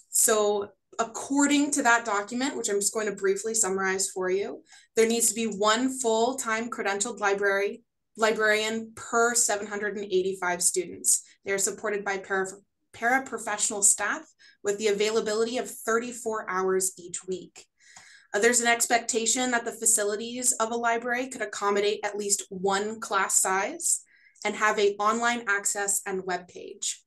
So according to that document, which I'm just going to briefly summarize for you, there needs to be one full-time credentialed library librarian per 785 students. They are supported by para, paraprofessional staff with the availability of 34 hours each week. Uh, there's an expectation that the facilities of a library could accommodate at least one class size and have a online access and web page.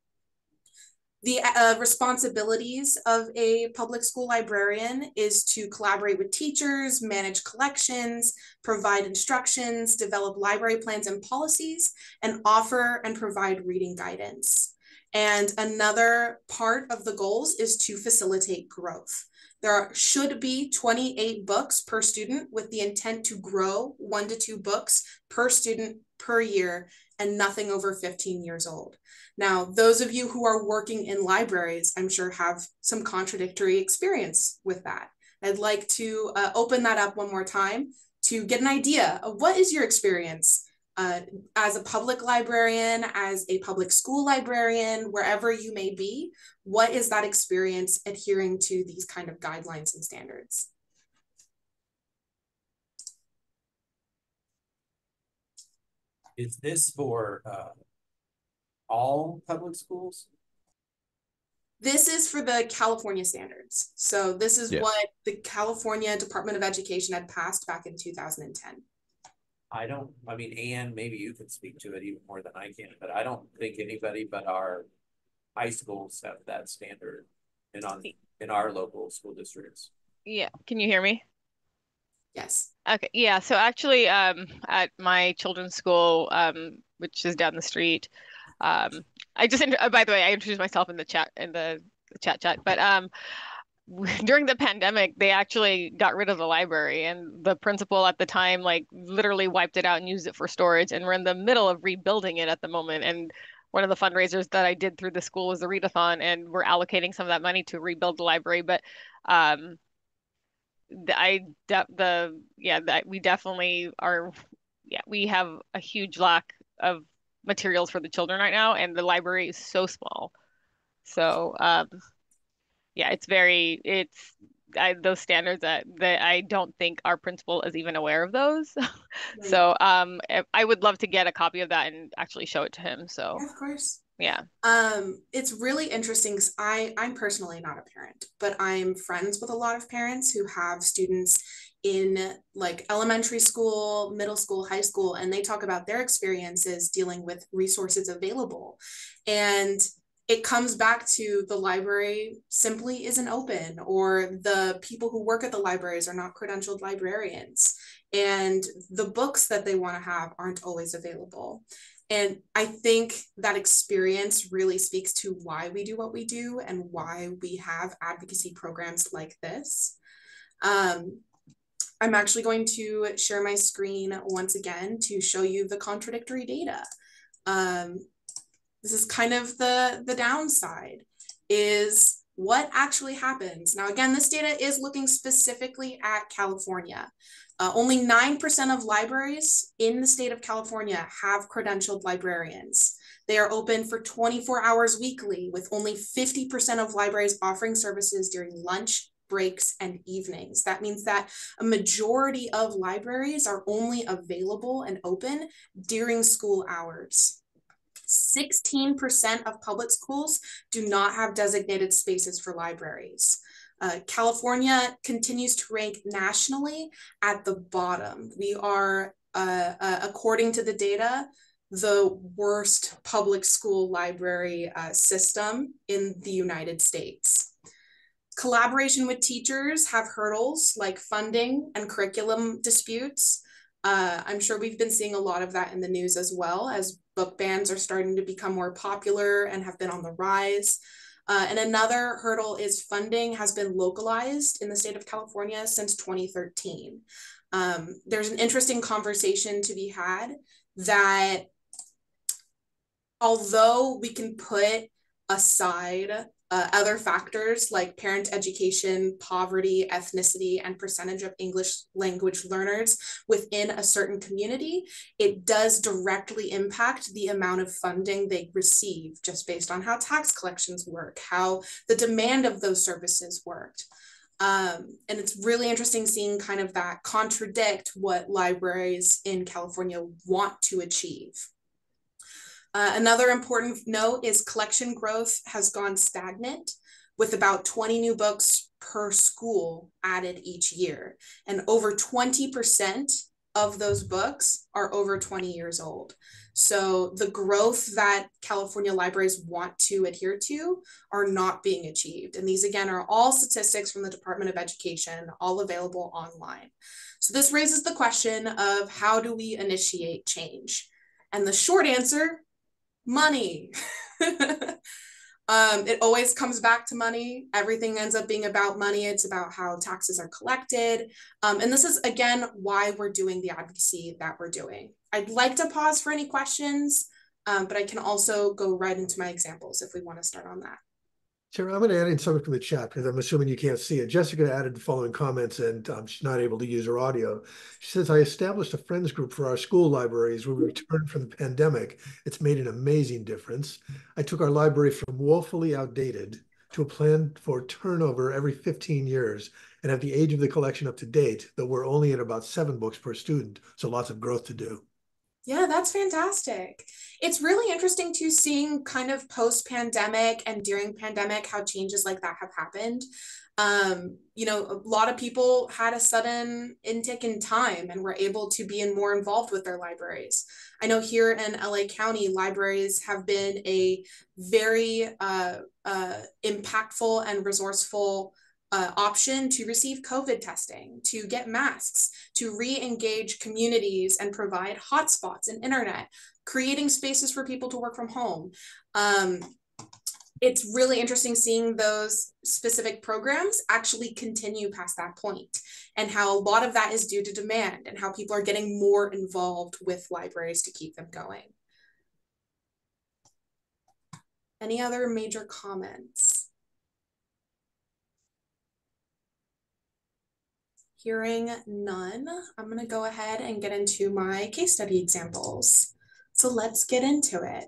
The uh, responsibilities of a public school librarian is to collaborate with teachers, manage collections, provide instructions, develop library plans and policies, and offer and provide reading guidance. And another part of the goals is to facilitate growth. There should be 28 books per student with the intent to grow one to two books per student per year and nothing over 15 years old. Now, those of you who are working in libraries, I'm sure have some contradictory experience with that. I'd like to uh, open that up one more time to get an idea of what is your experience uh, as a public librarian, as a public school librarian, wherever you may be, what is that experience adhering to these kind of guidelines and standards? Is this for uh, all public schools? This is for the California standards. So this is Yes. what the California Department of Education had passed back in 2010. I don't, I mean, Anne, maybe you can speak to it even more than I can, but I don't think anybody but our high schools have that standard in on, in our local school districts. Yeah, can you hear me? Yes. Okay, yeah, so actually, um, at my children's school, um, which is down the street, um, I just, uh, by the way, I introduced myself in the chat, in the, the chat chat, but, um, during the pandemic, they actually got rid of the library and the principal at the time, like literally wiped it out and used it for storage. And we're in the middle of rebuilding it at the moment. And one of the fundraisers that I did through the school was the readathon, and we're allocating some of that money to rebuild the library. But, um, I de- the yeah that we definitely are yeah we have a huge lack of materials for the children right now and the library is so small. So um yeah it's very it's I, those standards that that I don't think our principal is even aware of those. So um I would love to get a copy of that and actually show it to him so. Yeah, of course. Yeah Um, it's really interesting because I I'm personally not a parent, but I'm friends with a lot of parents who have students in like elementary school, middle school, high school, and they talk about their experiences dealing with resources available. And it comes back to the library simply isn't open, or the people who work at the libraries are not credentialed librarians, and the books that they want to have aren't always available. And I think that experience really speaks to why we do what we do and why we have advocacy programs like this. Um, I'm actually going to share my screen once again to show you the contradictory data. Um, this is kind of the, the downside is what actually happens. Now, again, this data is looking specifically at California. Uh, only 9% of libraries in the state of California have credentialed librarians. They are open for 24 hours weekly, with only 50% of libraries offering services during lunch, breaks, and evenings. That means that a majority of libraries are only available and open during school hours. 16% of public schools do not have designated spaces for libraries. Uh, California continues to rank nationally at the bottom. We are, uh, uh, according to the data, the worst public school library uh, system in the United States. Collaboration with teachers have hurdles like funding and curriculum disputes. Uh, I'm sure we've been seeing a lot of that in the news as well as book bans are starting to become more popular and have been on the rise. Uh, and another hurdle is funding has been localized in the state of California since 2013. Um, there's an interesting conversation to be had that although we can put aside uh, other factors like parent education, poverty, ethnicity, and percentage of English language learners within a certain community, it does directly impact the amount of funding they receive just based on how tax collections work, how the demand of those services worked. Um, and it's really interesting seeing kind of that contradict what libraries in California want to achieve. Uh, another important note is collection growth has gone stagnant with about 20 new books per school added each year. And over 20% of those books are over 20 years old. So the growth that California libraries want to adhere to are not being achieved. And these again are all statistics from the Department of Education, all available online. So this raises the question of how do we initiate change? And the short answer money. um, it always comes back to money. Everything ends up being about money. It's about how taxes are collected. Um, and this is, again, why we're doing the advocacy that we're doing. I'd like to pause for any questions, um, but I can also go right into my examples if we want to start on that. Sarah, I'm going to add in something from the chat because I'm assuming you can't see it. Jessica added the following comments and um, she's not able to use her audio. She says, I established a friends group for our school libraries when we returned from the pandemic. It's made an amazing difference. I took our library from woefully outdated to a plan for turnover every 15 years and have the age of the collection up to date, though we're only at about seven books per student. So lots of growth to do. Yeah, that's fantastic. It's really interesting to seeing kind of post pandemic and during pandemic how changes like that have happened. Um, you know, a lot of people had a sudden intake in time and were able to be in more involved with their libraries. I know here in LA County, libraries have been a very uh, uh, impactful and resourceful uh, option to receive COVID testing, to get masks, to re engage communities and provide hotspots and internet, creating spaces for people to work from home. Um, it's really interesting seeing those specific programs actually continue past that point and how a lot of that is due to demand and how people are getting more involved with libraries to keep them going. Any other major comments? Hearing none, I'm going to go ahead and get into my case study examples. So let's get into it.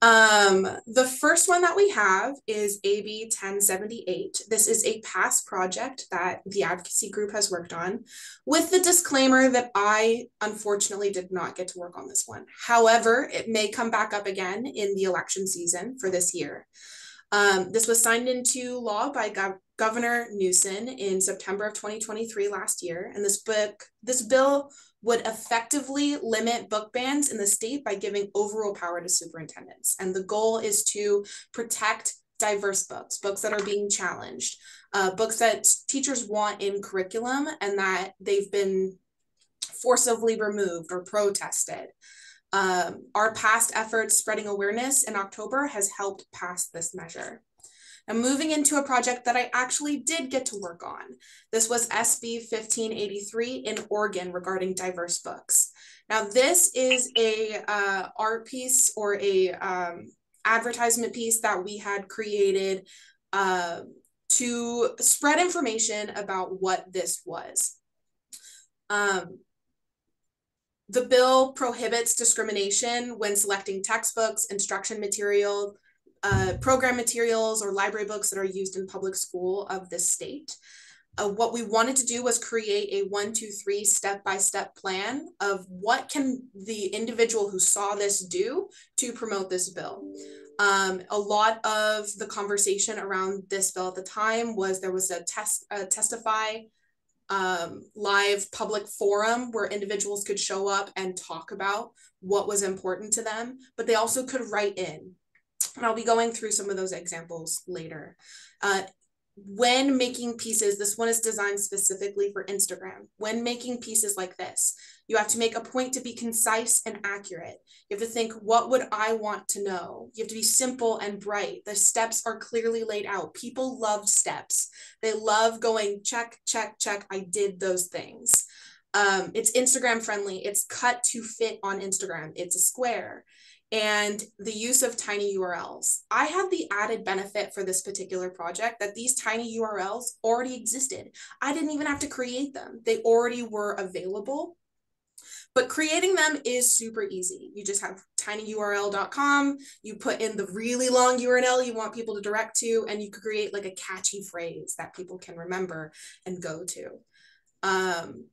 Um, the first one that we have is AB 1078. This is a past project that the advocacy group has worked on with the disclaimer that I unfortunately did not get to work on this one. However, it may come back up again in the election season for this year. Um, this was signed into law by Gov Governor Newsom in September of 2023 last year. And this book, this bill would effectively limit book bans in the state by giving overall power to superintendents. And the goal is to protect diverse books, books that are being challenged, uh, books that teachers want in curriculum and that they've been forcibly removed or protested. Um, our past efforts spreading awareness in October has helped pass this measure. Now moving into a project that I actually did get to work on. This was SB 1583 in Oregon regarding diverse books. Now this is a uh, art piece or a um, advertisement piece that we had created uh, to spread information about what this was. Um, the bill prohibits discrimination when selecting textbooks, instruction material, uh, program materials or library books that are used in public school of the state. Uh, what we wanted to do was create a one, two, three step-by-step plan of what can the individual who saw this do to promote this bill. Um, a lot of the conversation around this bill at the time was there was a test a testify um, live public forum where individuals could show up and talk about what was important to them, but they also could write in and I'll be going through some of those examples later. Uh, when making pieces, this one is designed specifically for Instagram. When making pieces like this, you have to make a point to be concise and accurate. You have to think, what would I want to know? You have to be simple and bright. The steps are clearly laid out. People love steps. They love going check, check, check. I did those things. Um, it's Instagram friendly. It's cut to fit on Instagram. It's a square and the use of tiny URLs. I had the added benefit for this particular project that these tiny URLs already existed. I didn't even have to create them. They already were available. But creating them is super easy. You just have tinyurl.com, you put in the really long URL you want people to direct to, and you create like a catchy phrase that people can remember and go to. Um,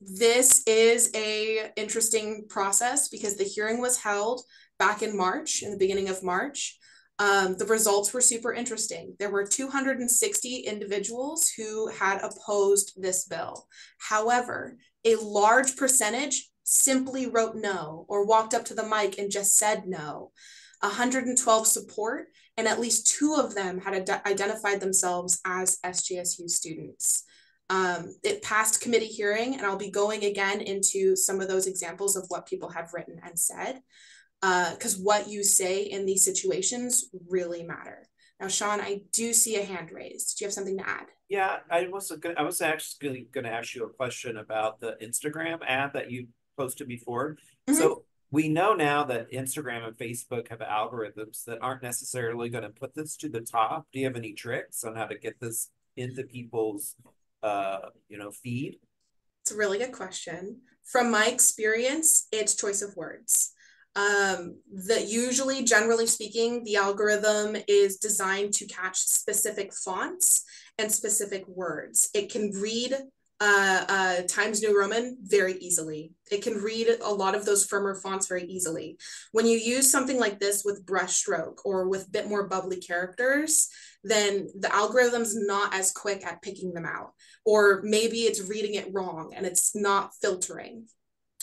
this is a interesting process because the hearing was held back in March, in the beginning of March. Um, the results were super interesting. There were 260 individuals who had opposed this bill. However, a large percentage simply wrote no or walked up to the mic and just said no. 112 support, and at least two of them had ad- identified themselves as SJSU students. Um, it passed committee hearing, and I'll be going again into some of those examples of what people have written and said, because uh, what you say in these situations really matter. Now, Sean, I do see a hand raised. Do you have something to add? Yeah, I was I was actually going to ask you a question about the Instagram ad that you posted before. Mm-hmm. So we know now that Instagram and Facebook have algorithms that aren't necessarily going to put this to the top. Do you have any tricks on how to get this into people's uh, you know, feed? It's a really good question. From my experience, it's choice of words. Um, that usually, generally speaking, the algorithm is designed to catch specific fonts and specific words. It can read uh, uh, Times New Roman very easily. It can read a lot of those firmer fonts very easily. When you use something like this with brushstroke or with a bit more bubbly characters, then the algorithm's not as quick at picking them out. Or maybe it's reading it wrong and it's not filtering.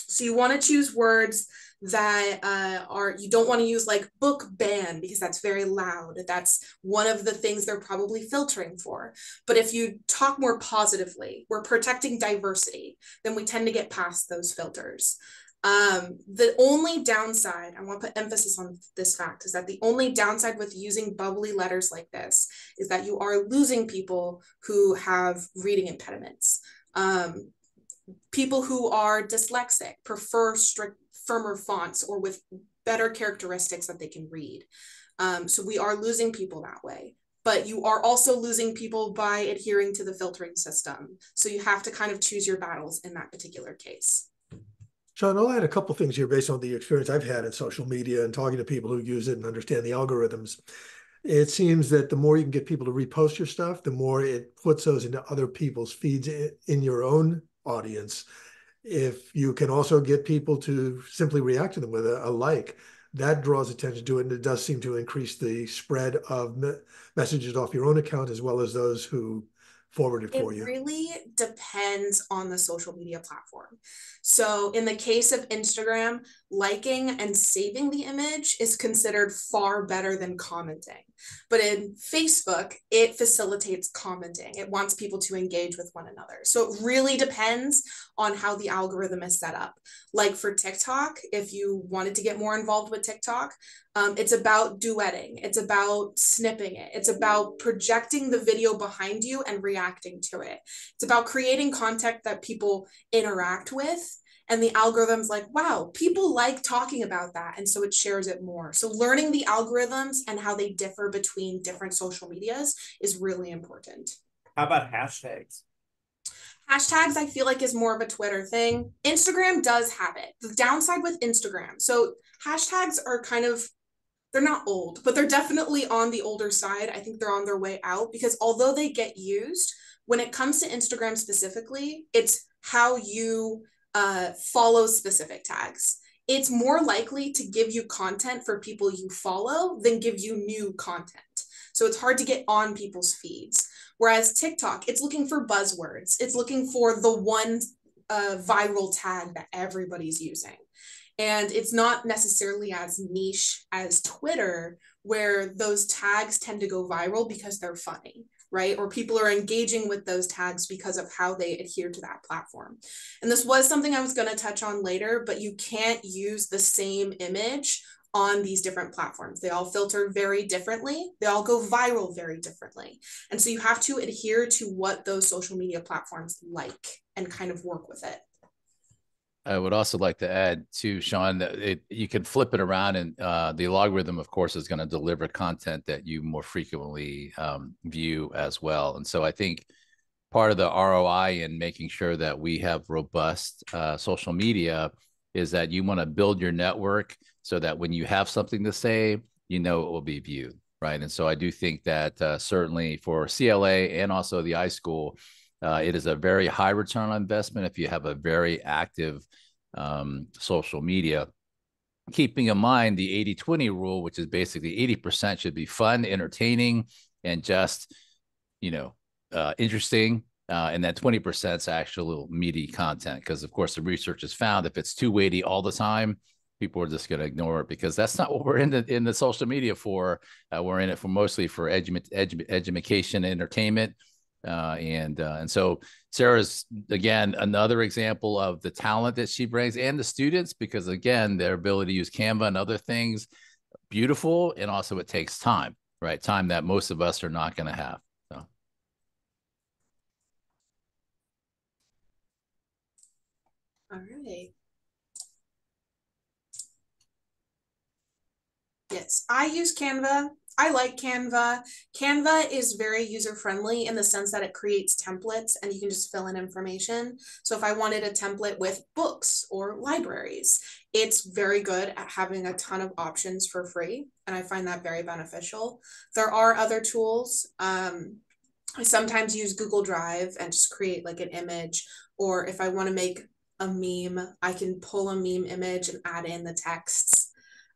So you want to choose words that uh, are you don't want to use like book ban because that's very loud. That's one of the things they're probably filtering for. But if you talk more positively we're protecting diversity then we tend to get past those filters. Um, the only downside, I want to put emphasis on this fact, is that the only downside with using bubbly letters like this is that you are losing people who have reading impediments. Um, people who are dyslexic prefer strict, firmer fonts or with better characteristics that they can read. Um, so we are losing people that way. But you are also losing people by adhering to the filtering system. So you have to kind of choose your battles in that particular case. Sean, I'll add a couple things here based on the experience I've had in social media and talking to people who use it and understand the algorithms. It seems that the more you can get people to repost your stuff, the more it puts those into other people's feeds in your own audience. If you can also get people to simply react to them with a, a like, that draws attention to it, and it does seem to increase the spread of me messages off your own account as well as those who forwarded for it you? It really depends on the social media platform. So, in the case of Instagram, liking and saving the image is considered far better than commenting. But in Facebook, it facilitates commenting. It wants people to engage with one another. So it really depends on how the algorithm is set up. Like for TikTok, if you wanted to get more involved with TikTok, um, it's about duetting, it's about snipping it, it's about projecting the video behind you and reacting to it. It's about creating content that people interact with and the algorithm's like wow people like talking about that. And so it shares it more. So learning the algorithms and how they differ between different social medias is really important. How about hashtags? Hashtags i feel like is more of a twitter thing. Instagram does have it. The downside with instagram so hashtags are kind of they're not old but they're definitely on the older side. I think they're on their way out because although they get used when it comes to instagram specifically it's how you uh, follow specific tags. It's more likely to give you content for people you follow than give you new content. So it's hard to get on people's feeds. Whereas TikTok, it's looking for buzzwords. It's looking for the one uh, viral tag that everybody's using. And it's not necessarily as niche as Twitter, where those tags tend to go viral because they're funny right? Or people are engaging with those tags because of how they adhere to that platform. And this was something I was going to touch on later, but you can't use the same image on these different platforms. They all filter very differently. They all go viral very differently. And so you have to adhere to what those social media platforms like and kind of work with it. I would also like to add to Sean that it, you can flip it around, and uh, the algorithm, of course, is going to deliver content that you more frequently um, view as well. And so I think part of the ROI in making sure that we have robust uh, social media is that you want to build your network so that when you have something to say, you know it will be viewed, right? And so I do think that uh, certainly for CLA and also the iSchool, uh, it is a very high return on investment if you have a very active um, social media. Keeping in mind the 80 20 rule, which is basically 80% should be fun, entertaining, and just, you know, uh, interesting. Uh, and that 20% is actual meaty content. Because, of course, the research has found if it's too weighty all the time, people are just going to ignore it because that's not what we're in the in the social media for. Uh, we're in it for mostly for edu- edu- education, entertainment, uh, and uh, and so Sarah's again another example of the talent that she brings and the students because again their ability to use Canva and other things beautiful and also it takes time right? Time that most of us are not going to have so. All right. Yes i use canva I like Canva. Canva is very user friendly in the sense that it creates templates and you can just fill in information. So if I wanted a template with books or libraries, it's very good at having a ton of options for free. And I find that very beneficial. There are other tools. Um, I sometimes use Google Drive and just create like an image. Or if I want to make a meme, I can pull a meme image and add in the texts.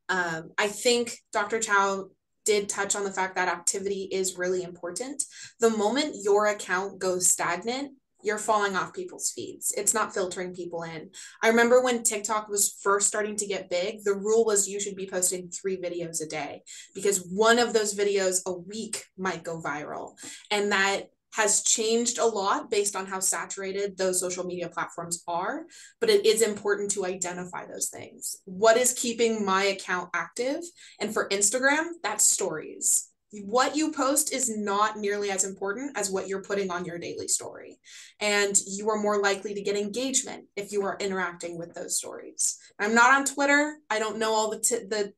Um, I think Dr. Chow did touch on the fact that activity is really important. The moment your account goes stagnant, you're falling off people's feeds. It's not filtering people in. I remember when TikTok was first starting to get big, the rule was you should be posting three videos a day because one of those videos a week might go viral. And that has changed a lot based on how saturated those social media platforms are, but it is important to identify those things. What is keeping my account active? And for Instagram, that's stories. What you post is not nearly as important as what you're putting on your daily story. And you are more likely to get engagement if you are interacting with those stories. I'm not on Twitter. I don't know all the, t- the,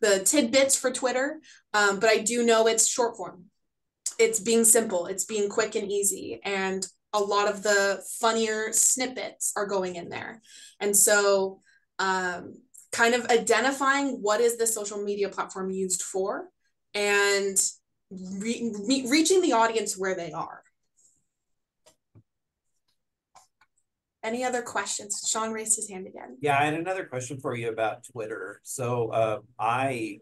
the tidbits for Twitter, um, but I do know it's short form it's being simple, it's being quick and easy. And a lot of the funnier snippets are going in there. And so, um, kind of identifying what is the social media platform used for and re- re- reaching the audience where they are. Any other questions? Sean raised his hand again. Yeah, I had another question for you about Twitter. So uh, I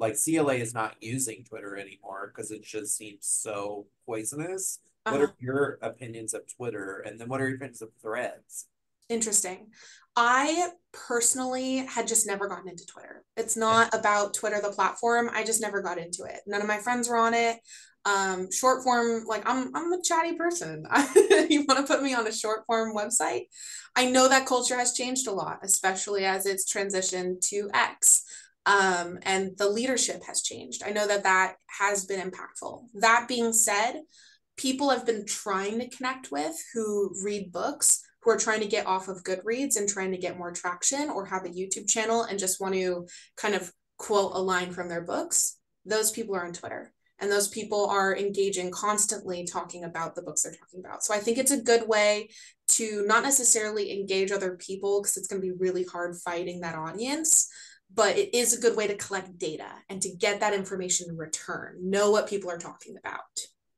like CLA is not using Twitter anymore because it just seems so poisonous. Uh-huh. What are your opinions of Twitter? And then what are your opinions of threads? Interesting. I personally had just never gotten into Twitter. It's not about Twitter, the platform. I just never got into it. None of my friends were on it. Um, short form, like I'm, I'm a chatty person. you want to put me on a short form website? I know that culture has changed a lot, especially as it's transitioned to X um, and the leadership has changed. I know that that has been impactful. That being said, people have been trying to connect with who read books, who are trying to get off of Goodreads and trying to get more traction or have a YouTube channel and just want to kind of quote a line from their books. Those people are on Twitter and those people are engaging constantly talking about the books they're talking about. So I think it's a good way to not necessarily engage other people because it's going to be really hard fighting that audience but it is a good way to collect data and to get that information in return know what people are talking about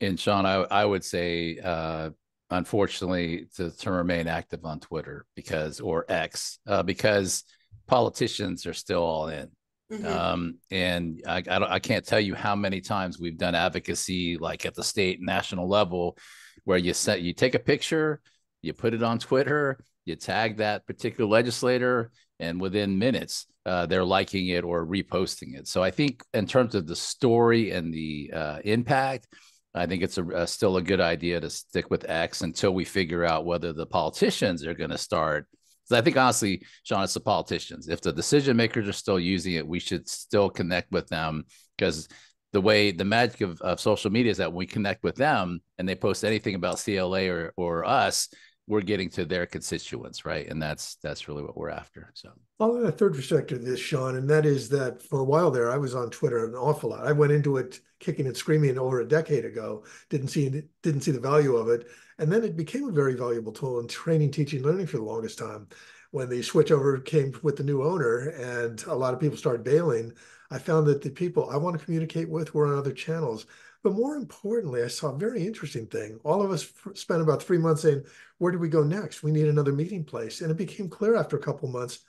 and sean i, I would say uh, unfortunately to, to remain active on twitter because or x uh, because politicians are still all in mm-hmm. um, and I, I, I can't tell you how many times we've done advocacy like at the state national level where you set you take a picture you put it on twitter you tag that particular legislator and within minutes uh, they're liking it or reposting it so i think in terms of the story and the uh, impact I think it's a, a, still a good idea to stick with X until we figure out whether the politicians are going to start. So I think honestly, Sean, it's the politicians. If the decision makers are still using it, we should still connect with them because the way the magic of, of social media is that when we connect with them and they post anything about CLA or or us, we're getting to their constituents, right? And that's that's really what we're after. So I'll add a third perspective to this, Sean, and that is that for a while there, I was on Twitter an awful lot. I went into it kicking and screaming over a decade ago. Didn't see didn't see the value of it, and then it became a very valuable tool in training, teaching, learning for the longest time. When the switchover came with the new owner, and a lot of people started bailing, I found that the people I want to communicate with were on other channels. But more importantly, I saw a very interesting thing. All of us spent about three months saying, where do we go next? We need another meeting place. And it became clear after a couple months,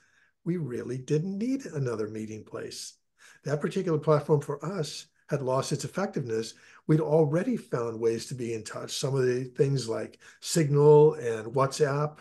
we really didn't need another meeting place. That particular platform for us had lost its effectiveness. We'd already found ways to be in touch. Some of the things like Signal and WhatsApp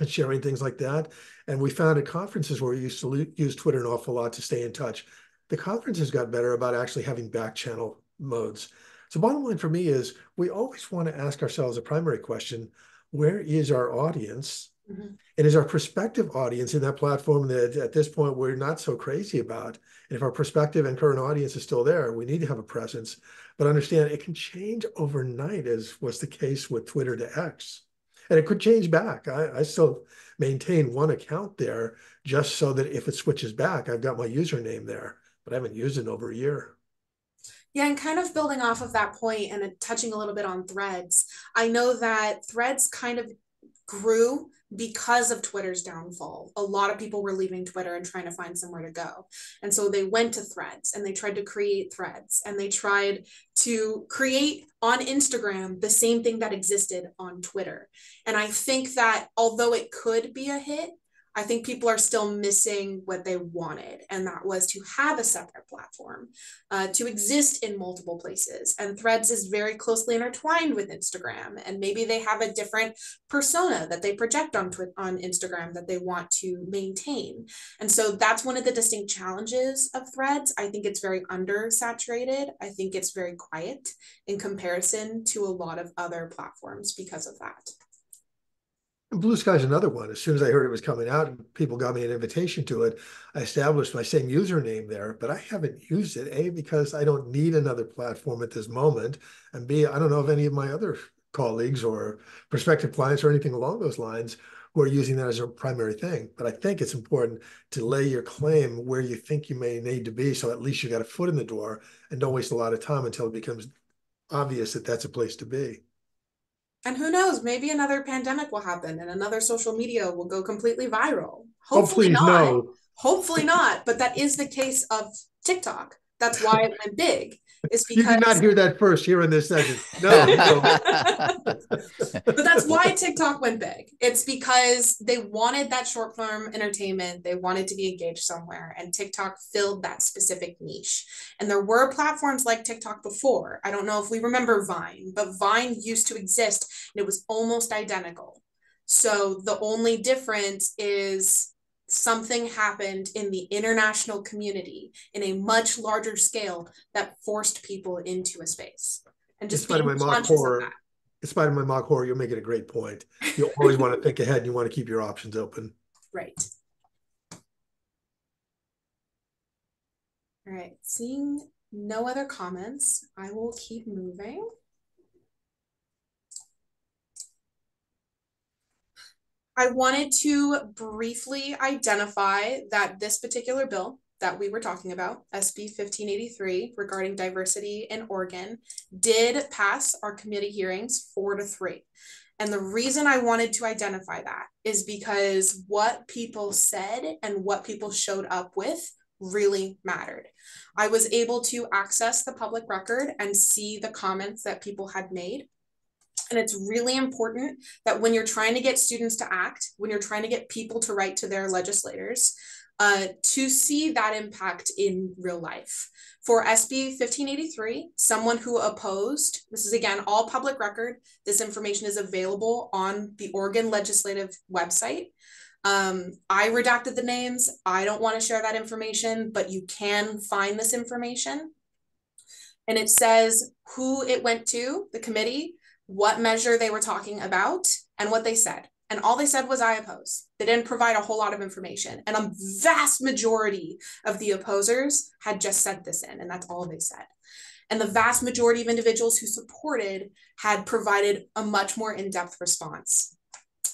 and sharing things like that. And we found at conferences where we used to use Twitter an awful lot to stay in touch. The conferences got better about actually having back channel modes. So bottom line for me is we always want to ask ourselves a primary question, where is our audience? Mm-hmm. And is our prospective audience in that platform that at this point we're not so crazy about? And if our prospective and current audience is still there, we need to have a presence. But understand it can change overnight, as was the case with Twitter to X. And it could change back. I, I still maintain one account there just so that if it switches back, I've got my username there, but I haven't used it in over a year. Yeah, and kind of building off of that point and uh, touching a little bit on threads, I know that threads kind of grew because of Twitter's downfall. A lot of people were leaving Twitter and trying to find somewhere to go. And so they went to threads and they tried to create threads and they tried to create on Instagram the same thing that existed on Twitter. And I think that although it could be a hit, I think people are still missing what they wanted, and that was to have a separate platform, uh, to exist in multiple places. And Threads is very closely intertwined with Instagram, and maybe they have a different persona that they project on Twi- on Instagram that they want to maintain. And so that's one of the distinct challenges of Threads. I think it's very undersaturated. I think it's very quiet in comparison to a lot of other platforms because of that. Blue Sky is another one. As soon as I heard it was coming out, and people got me an invitation to it. I established my same username there, but I haven't used it. A because I don't need another platform at this moment, and B I don't know if any of my other colleagues or prospective clients or anything along those lines who are using that as a primary thing. But I think it's important to lay your claim where you think you may need to be, so at least you got a foot in the door, and don't waste a lot of time until it becomes obvious that that's a place to be. And who knows, maybe another pandemic will happen and another social media will go completely viral. Hopefully, not. No. Hopefully not. But that is the case of TikTok. That's why it went big is because you did not hear that first here in this session. No, no. but that's why TikTok went big. It's because they wanted that short form entertainment. They wanted to be engaged somewhere, and TikTok filled that specific niche. And there were platforms like TikTok before. I don't know if we remember Vine, but Vine used to exist, and it was almost identical. So the only difference is something happened in the international community in a much larger scale that forced people into a space. And just in spite of my mock horror, in spite of my mock horror, you're making a great point. You always want to think ahead and you want to keep your options open. Right. All right, seeing no other comments, I will keep moving. I wanted to briefly identify that this particular bill that we were talking about, SB 1583, regarding diversity in Oregon, did pass our committee hearings four to three. And the reason I wanted to identify that is because what people said and what people showed up with really mattered. I was able to access the public record and see the comments that people had made. And it's really important that when you're trying to get students to act, when you're trying to get people to write to their legislators, uh, to see that impact in real life. For SB 1583, someone who opposed, this is again all public record, this information is available on the Oregon legislative website. Um, I redacted the names. I don't want to share that information, but you can find this information. and it says who it went to, the committee, what measure they were talking about, and what they said. And all they said was, I oppose. They didn't provide a whole lot of information. And a vast majority of the opposers had just sent this in, and that's all they said. And the vast majority of individuals who supported had provided a much more in depth response.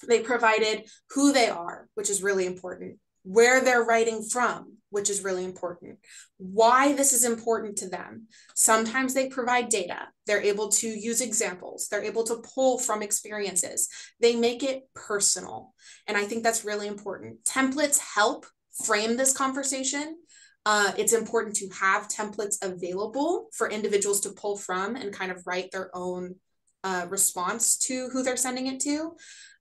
They provided who they are, which is really important, where they're writing from, which is really important, why this is important to them. Sometimes they provide data, they're able to use examples, they're able to pull from experiences, they make it personal. And I think that's really important. Templates help frame this conversation. Uh, it's important to have templates available for individuals to pull from and kind of write their own uh, response to who they're sending it to.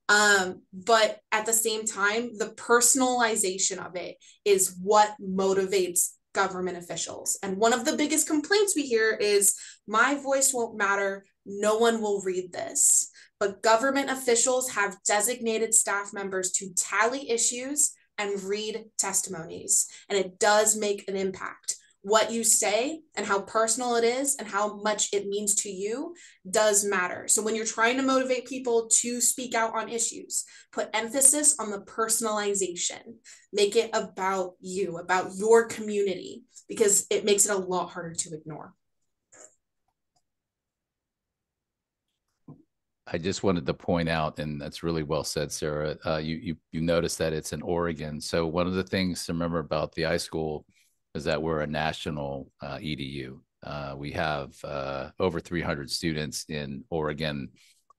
Um, but at the same time, the personalization of it is what motivates government officials. And one of the biggest complaints we hear is my voice won't matter. No one will read this. But government officials have designated staff members to tally issues and read testimonies. And it does make an impact what you say and how personal it is and how much it means to you does matter. So when you're trying to motivate people to speak out on issues, put emphasis on the personalization. Make it about you, about your community, because it makes it a lot harder to ignore. I just wanted to point out, and that's really well said, Sarah. Uh, you you you notice that it's in Oregon. So one of the things to remember about the iSchool is that we're a national uh, EDU. Uh, we have uh, over 300 students in Oregon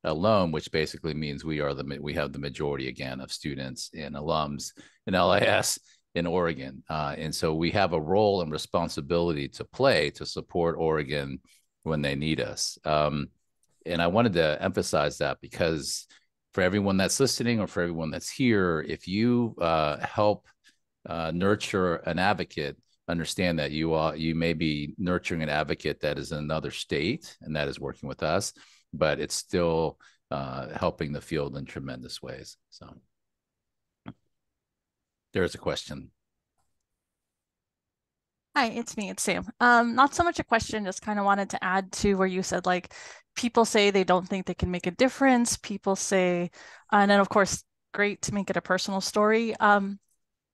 alone, which basically means we are the we have the majority again of students and alums in LIS in Oregon, uh, and so we have a role and responsibility to play to support Oregon when they need us. Um, and I wanted to emphasize that because for everyone that's listening or for everyone that's here, if you uh, help uh, nurture an advocate understand that you are you may be nurturing an advocate that is in another state and that is working with us but it's still uh, helping the field in tremendous ways so there's a question Hi, it's me, it's Sam. Um, not so much a question, just kind of wanted to add to where you said like people say they don't think they can make a difference. People say, and then of course, great to make it a personal story. Um,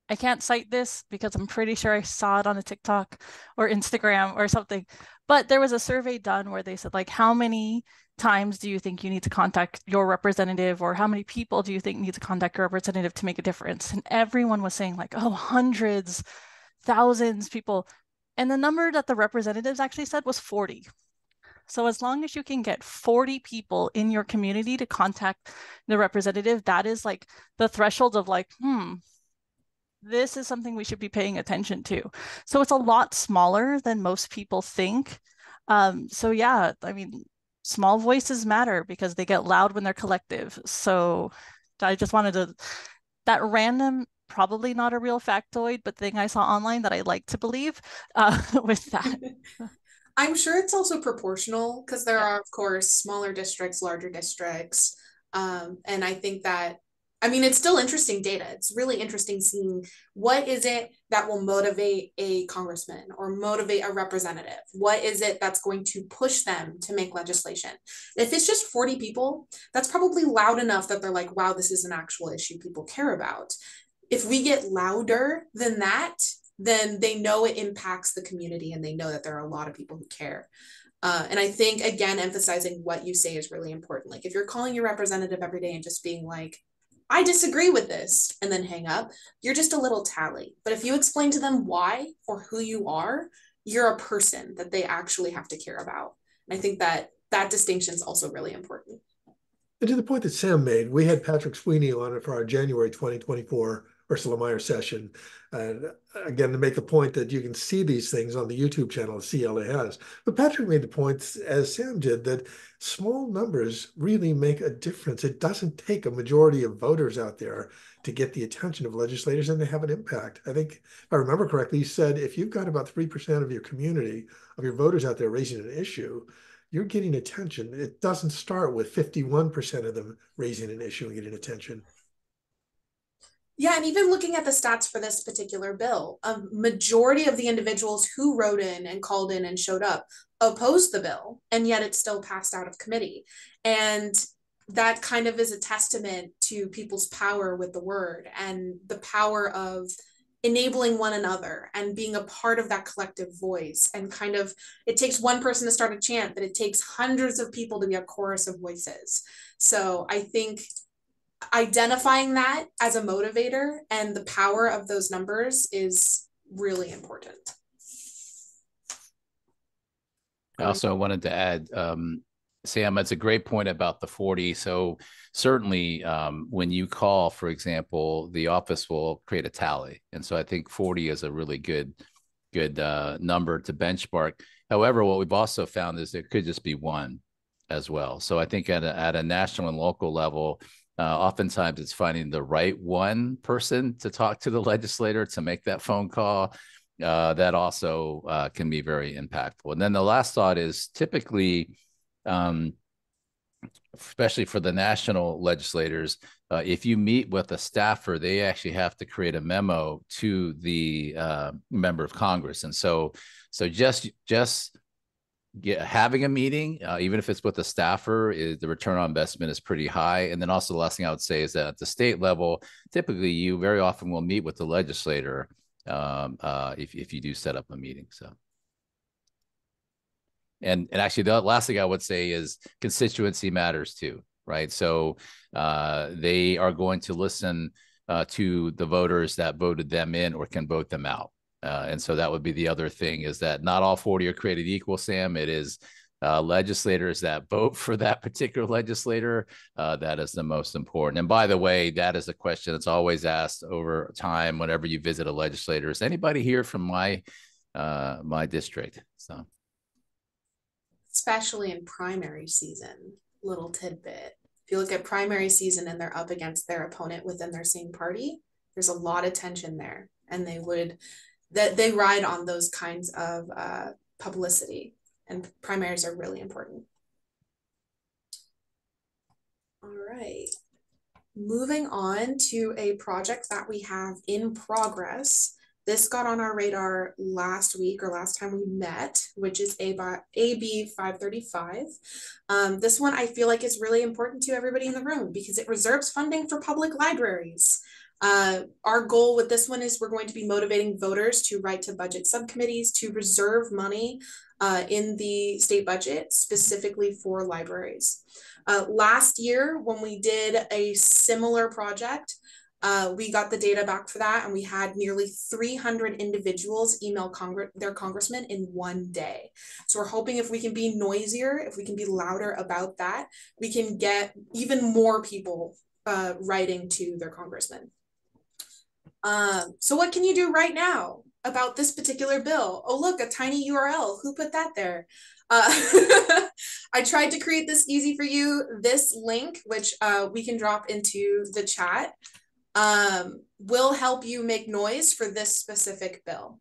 I can't cite this because I'm pretty sure I saw it on a TikTok or Instagram or something. But there was a survey done where they said, like, how many times do you think you need to contact your representative or how many people do you think need to contact your representative to make a difference? And everyone was saying, like, oh, hundreds, thousands people. And the number that the representatives actually said was 40. So as long as you can get 40 people in your community to contact the representative, that is like the threshold of like, hmm, this is something we should be paying attention to. So it's a lot smaller than most people think. Um, so yeah, I mean, small voices matter because they get loud when they're collective. So I just wanted to, that random, probably not a real factoid, but thing I saw online that I like to believe uh, with that. I'm sure it's also proportional because there yeah. are, of course, smaller districts, larger districts. Um, and I think that I mean, it's still interesting data. It's really interesting seeing what is it that will motivate a congressman or motivate a representative? What is it that's going to push them to make legislation? If it's just 40 people, that's probably loud enough that they're like, wow, this is an actual issue people care about. If we get louder than that, then they know it impacts the community and they know that there are a lot of people who care. Uh, and I think, again, emphasizing what you say is really important. Like, if you're calling your representative every day and just being like, I disagree with this, and then hang up, you're just a little tally. But if you explain to them why or who you are, you're a person that they actually have to care about. And I think that that distinction is also really important. And to the point that Sam made, we had Patrick Sweeney on it for our January 2024 Ursula Meyer session. And again, to make the point that you can see these things on the YouTube channel CLA has. But Patrick made the point, as Sam did, that small numbers really make a difference. It doesn't take a majority of voters out there to get the attention of legislators and to have an impact. I think, if I remember correctly, he said if you've got about 3% of your community, of your voters out there raising an issue, you're getting attention. It doesn't start with 51% of them raising an issue and getting attention. Yeah, and even looking at the stats for this particular bill, a majority of the individuals who wrote in and called in and showed up opposed the bill and yet it still passed out of committee. And that kind of is a testament to people's power with the word and the power of enabling one another and being a part of that collective voice. And kind of it takes one person to start a chant but it takes hundreds of people to be a chorus of voices. So i think identifying that as a motivator and the power of those numbers is really important I also wanted to add, um, Sam, that's a great point about the 40. So certainly um, when you call, for example, the office will create a tally. And so I think 40 is a really good, good uh, number to benchmark. However, what we've also found is it could just be one as well. So I think at a, at a national and local level, uh, oftentimes it's finding the right one person to talk to the legislator to make that phone call uh, that also uh, can be very impactful. And then the last thought is typically, um, especially for the national legislators, uh, if you meet with a staffer, they actually have to create a memo to the uh, member of Congress. And so, so just just get, having a meeting, uh, even if it's with a staffer, is the return on investment is pretty high. And then also the last thing I would say is that at the state level, typically you very often will meet with the legislator um, uh, if, if you do set up a meeting. So, and, and actually the last thing I would say is constituency matters too, right? So uh, they are going to listen uh, to the voters that voted them in or can vote them out. Uh, and so that would be the other thing is that not all 40 are created equal, Sam. It is uh, legislators that vote for that particular legislator, uh, that is the most important. And by the way, that is a question that's always asked over time whenever you visit a legislator. Is anybody here from my uh, my district? So, especially in primary season, little tidbit. If you look at primary season and they're up against their opponent within their same party, there's a lot of tension there, and they would that they ride on those kinds of uh, publicity and primaries are really important. All right. Moving on to a project that we have in progress. This got on our radar last week or last time we met, which is AB 535. Um, this one I feel like is really important to everybody in the room because it reserves funding for public libraries. Uh, our goal with this one is we're going to be motivating voters to write to budget subcommittees to reserve money uh, in the state budget specifically for libraries. Uh, last year, when we did a similar project, uh, we got the data back for that, and we had nearly 300 individuals email Congress their congressman in one day. So we're hoping if we can be noisier, if we can be louder about that, we can get even more people uh, writing to their congressman. Um, so what can you do right now? about this particular bill. Oh, look, a tiny URL. Who put that there? Uh, I tried to create this easy for you. This link, which uh, we can drop into the chat, um, will help you make noise for this specific bill.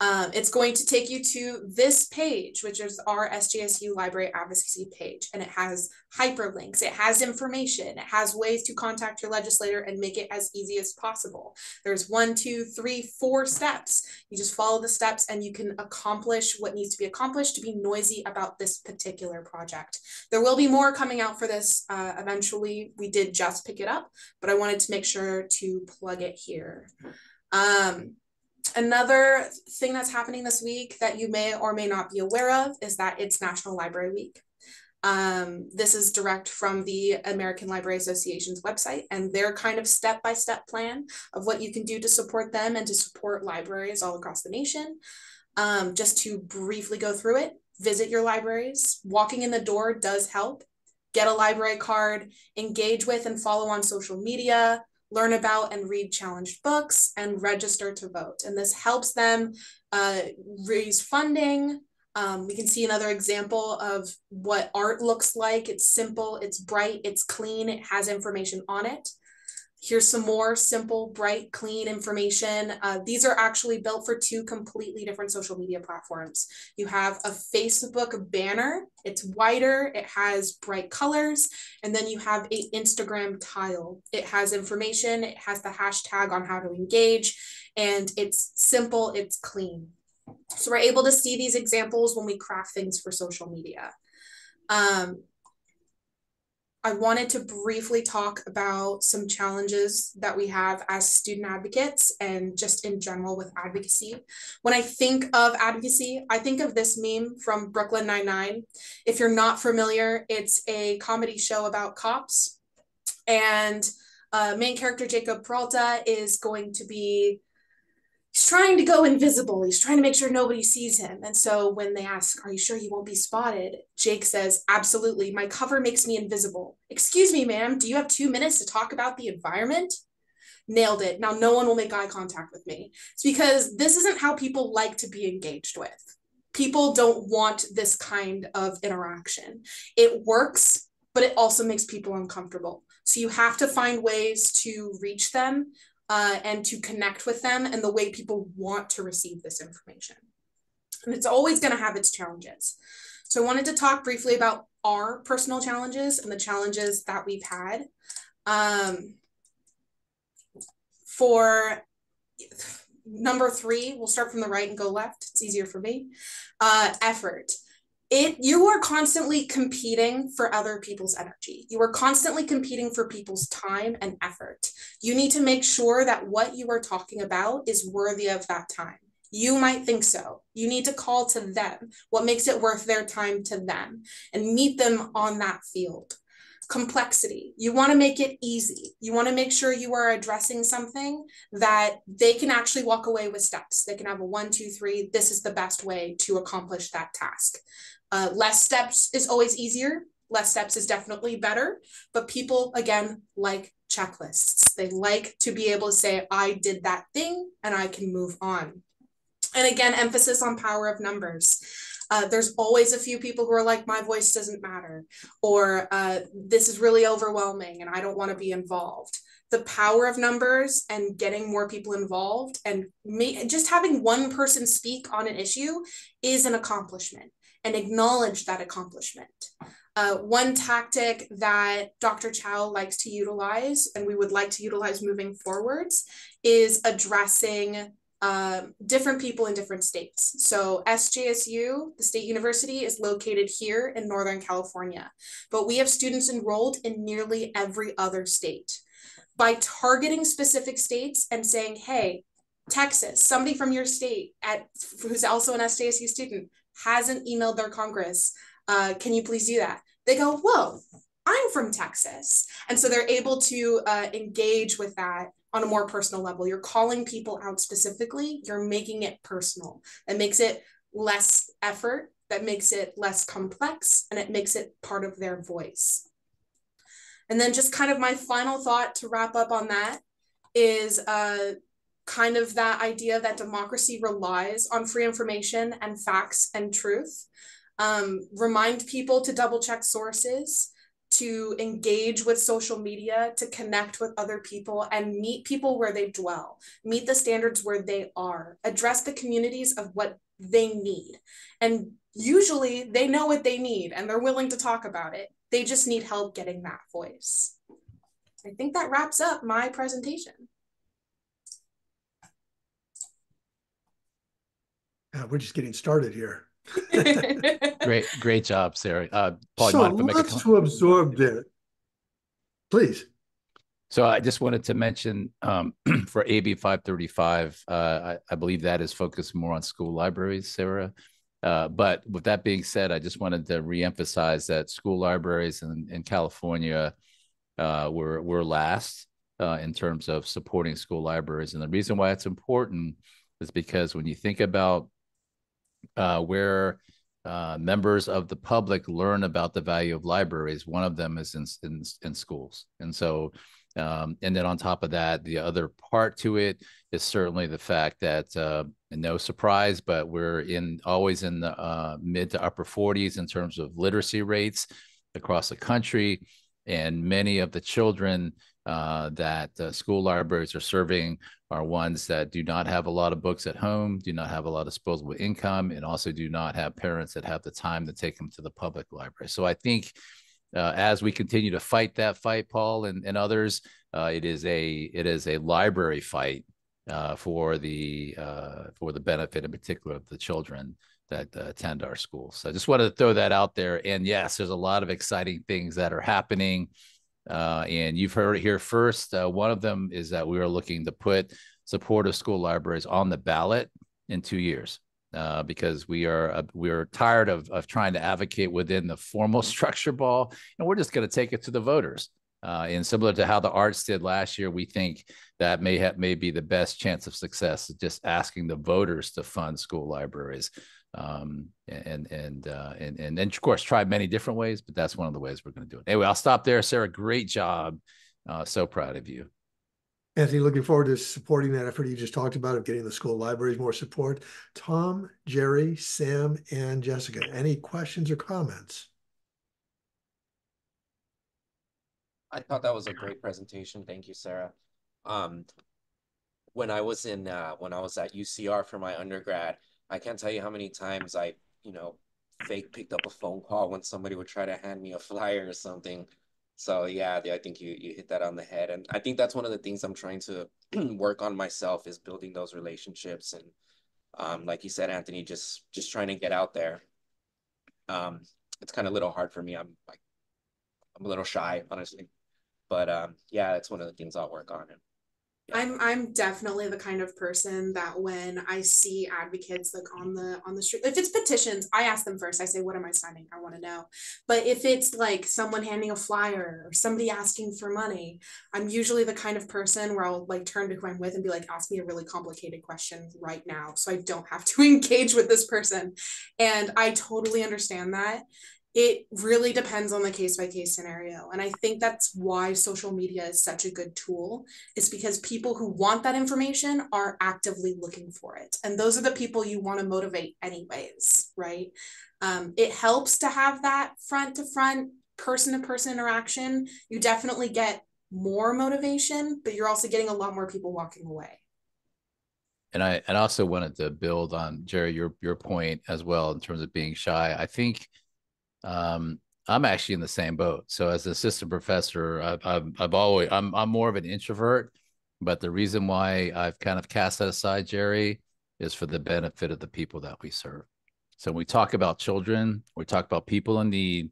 Um, it's going to take you to this page, which is our SJSU library advocacy page, and it has hyperlinks, it has information, it has ways to contact your legislator and make it as easy as possible. There's one, two, three, four steps. You just follow the steps and you can accomplish what needs to be accomplished to be noisy about this particular project. There will be more coming out for this uh, eventually. We did just pick it up, but I wanted to make sure to plug it here. Um, Another thing that's happening this week that you may or may not be aware of is that it's National Library Week. Um, this is direct from the American Library Association's website and their kind of step by step plan of what you can do to support them and to support libraries all across the nation. Um, just to briefly go through it, visit your libraries. Walking in the door does help. Get a library card, engage with and follow on social media, learn about and read challenged books, and register to vote. And this helps them uh, raise funding. Um, we can see another example of what art looks like. It's simple, it's bright, it's clean, it has information on it. Here's some more simple, bright, clean information. Uh, these are actually built for two completely different social media platforms. You have a Facebook banner, it's wider, it has bright colors, and then you have a Instagram tile. It has information, it has the hashtag on how to engage, and it's simple, it's clean. So we're able to see these examples when we craft things for social media. Um, I wanted to briefly talk about some challenges that we have as student advocates and just in general with advocacy. When I think of advocacy, I think of this meme from Brooklyn Nine-Nine. If you're not familiar, it's a comedy show about cops. And uh, main character Jacob Peralta is going to be he's trying to go invisible. He's trying to make sure nobody sees him. And so when they ask, Are you sure you won't be spotted? Jake says, Absolutely. My cover makes me invisible. Excuse me, ma'am. Do you have two minutes to talk about the environment? Nailed it. Now no one will make eye contact with me. It's because this isn't how people like to be engaged with. People don't want this kind of interaction. It works, but it also makes people uncomfortable. So you have to find ways to reach them uh, and to connect with them and the way people want to receive this information. And it's always going to have its challenges. So I wanted to talk briefly about our personal challenges and the challenges that we've had. Um, for number three, we'll start from the right and go left. It's easier for me. Uh, effort it you are constantly competing for other people's energy. You are constantly competing for people's time and effort. You need to make sure that what you are talking about is worthy of that time. You might think so. You need to call to them what makes it worth their time to them and meet them on that field. Complexity. You want to make it easy. You want to make sure you are addressing something that they can actually walk away with steps. They can have a one two three this is the best way to accomplish that task uh, less steps is always easier. Less steps is definitely better. But people, again, like checklists. They like to be able to say, I did that thing and I can move on. And again, emphasis on power of numbers. Uh, there's always a few people who are like, my voice doesn't matter, or uh, this is really overwhelming and I don't want to be involved. The power of numbers and getting more people involved and just having one person speak on an issue is an accomplishment and acknowledge that accomplishment. Uh, one tactic that Dr. Chow likes to utilize, and we would like to utilize moving forwards, is addressing uh, different people in different states. So SJSU, the state university, is located here in Northern California, but we have students enrolled in nearly every other state. By targeting specific states and saying, hey, Texas, somebody from your state at who's also an SJSU student, hasn't emailed their Congress, uh, can you please do that? They go, whoa, I'm from Texas. And so they're able to uh, engage with that on a more personal level. You're calling people out specifically, you're making it personal. That makes it less effort, that makes it less complex, and it makes it part of their voice. And then just kind of my final thought to wrap up on that is uh, kind of that idea that democracy relies on free information and facts and truth. Um, remind people to double check sources, to engage with social media, to connect with other people and meet people where they dwell, meet the standards where they are, address the communities of what they need. And usually they know what they need and they're willing to talk about it. They just need help getting that voice. I think that wraps up my presentation. Uh, we're just getting started here. great, great job, Sarah. Uh, Paul, so lots to absorb there. Please. So I just wanted to mention um, for AB 535, uh, I, I, believe that is focused more on school libraries, Sarah. Uh, but with that being said, I just wanted to reemphasize that school libraries in, in California uh, were, were last uh, in terms of supporting school libraries. And the reason why it's important is because when you think about uh, where uh, members of the public learn about the value of libraries. One of them is in in, in schools, and so. Um, and then on top of that, the other part to it is certainly the fact that, uh, no surprise, but we're in always in the uh, mid to upper 40s in terms of literacy rates across the country, and many of the children uh, that uh, school libraries are serving are ones that do not have a lot of books at home, do not have a lot of disposable income, and also do not have parents that have the time to take them to the public library. So I think uh, as we continue to fight that fight, Paul and, and others, uh, it is a it is a library fight uh, for the uh, for the benefit in particular of the children that uh, attend our schools. So I just wanted to throw that out there. And yes, there's a lot of exciting things that are happening. Uh, and you've heard it here first. Uh, one of them is that we are looking to put supportive school libraries on the ballot in two years. Uh, because we are uh, we are tired of of trying to advocate within the formal structure ball, and we're just going to take it to the voters. Uh, and similar to how the arts did last year, we think that may have may be the best chance of success. Just asking the voters to fund school libraries, um, and and uh, and and and of course try many different ways, but that's one of the ways we're going to do it. Anyway, I'll stop there, Sarah. Great job. Uh, so proud of you. Anthony, looking forward to supporting that effort you just talked about of getting the school libraries more support. Tom, Jerry, Sam, and Jessica, any questions or comments? I thought that was a great presentation. Thank you, Sarah. Um, when I was in uh, when I was at UCR for my undergrad, I can't tell you how many times I, you know, fake picked up a phone call when somebody would try to hand me a flyer or something. So yeah, I think you you hit that on the head, and I think that's one of the things I'm trying to work on myself is building those relationships, and um, like you said, Anthony, just just trying to get out there. Um, it's kind of a little hard for me. I'm like, I'm a little shy, honestly, but um, yeah, that's one of the things I'll work on. And I'm I'm definitely the kind of person that when I see advocates like on the on the street, if it's petitions, I ask them first. I say, "What am I signing? I want to know." But if it's like someone handing a flyer or somebody asking for money, I'm usually the kind of person where I'll like turn to who I'm with and be like, "Ask me a really complicated question right now, so I don't have to engage with this person." And I totally understand that it really depends on the case by case scenario. And i think that's why social media is such a good tool is because people who want that information are actively looking for it. And those are the people you want to motivate anyways right? Um, it helps to have that front to front person to person interaction. You definitely get more motivation but you're also getting a lot more people walking away. And I and also wanted to build on Jerry your your point as well in terms of being shy. I think um, I'm actually in the same boat. So as an assistant professor, I've, I've, I've always, I'm, I'm more of an introvert, but the reason why I've kind of cast that aside, Jerry, is for the benefit of the people that we serve. So when we talk about children, we talk about people in need.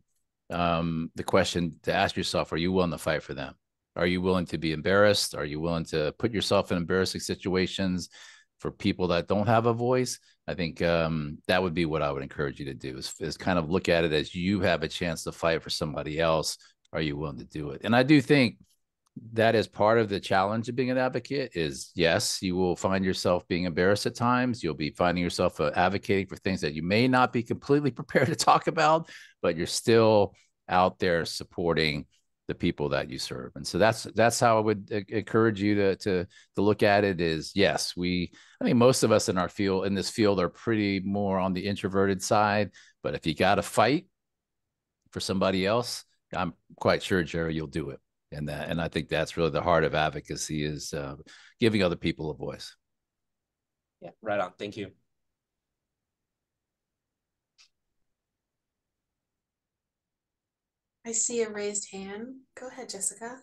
Um, the question to ask yourself, are you willing to fight for them? Are you willing to be embarrassed? Are you willing to put yourself in embarrassing situations for people that don't have a voice? I think um, that would be what I would encourage you to do is, is kind of look at it as you have a chance to fight for somebody else. Are you willing to do it? And I do think that is part of the challenge of being an advocate is yes, you will find yourself being embarrassed at times. You'll be finding yourself uh, advocating for things that you may not be completely prepared to talk about, but you're still out there supporting the people that you serve. And so that's that's how I would encourage you to to to look at it is yes, we I think most of us in our field in this field are pretty more on the introverted side, but if you got to fight for somebody else, I'm quite sure Jerry you'll do it. And that and I think that's really the heart of advocacy is uh, giving other people a voice. Yeah, right on. Thank you. I see a raised hand. Go ahead, Jessica.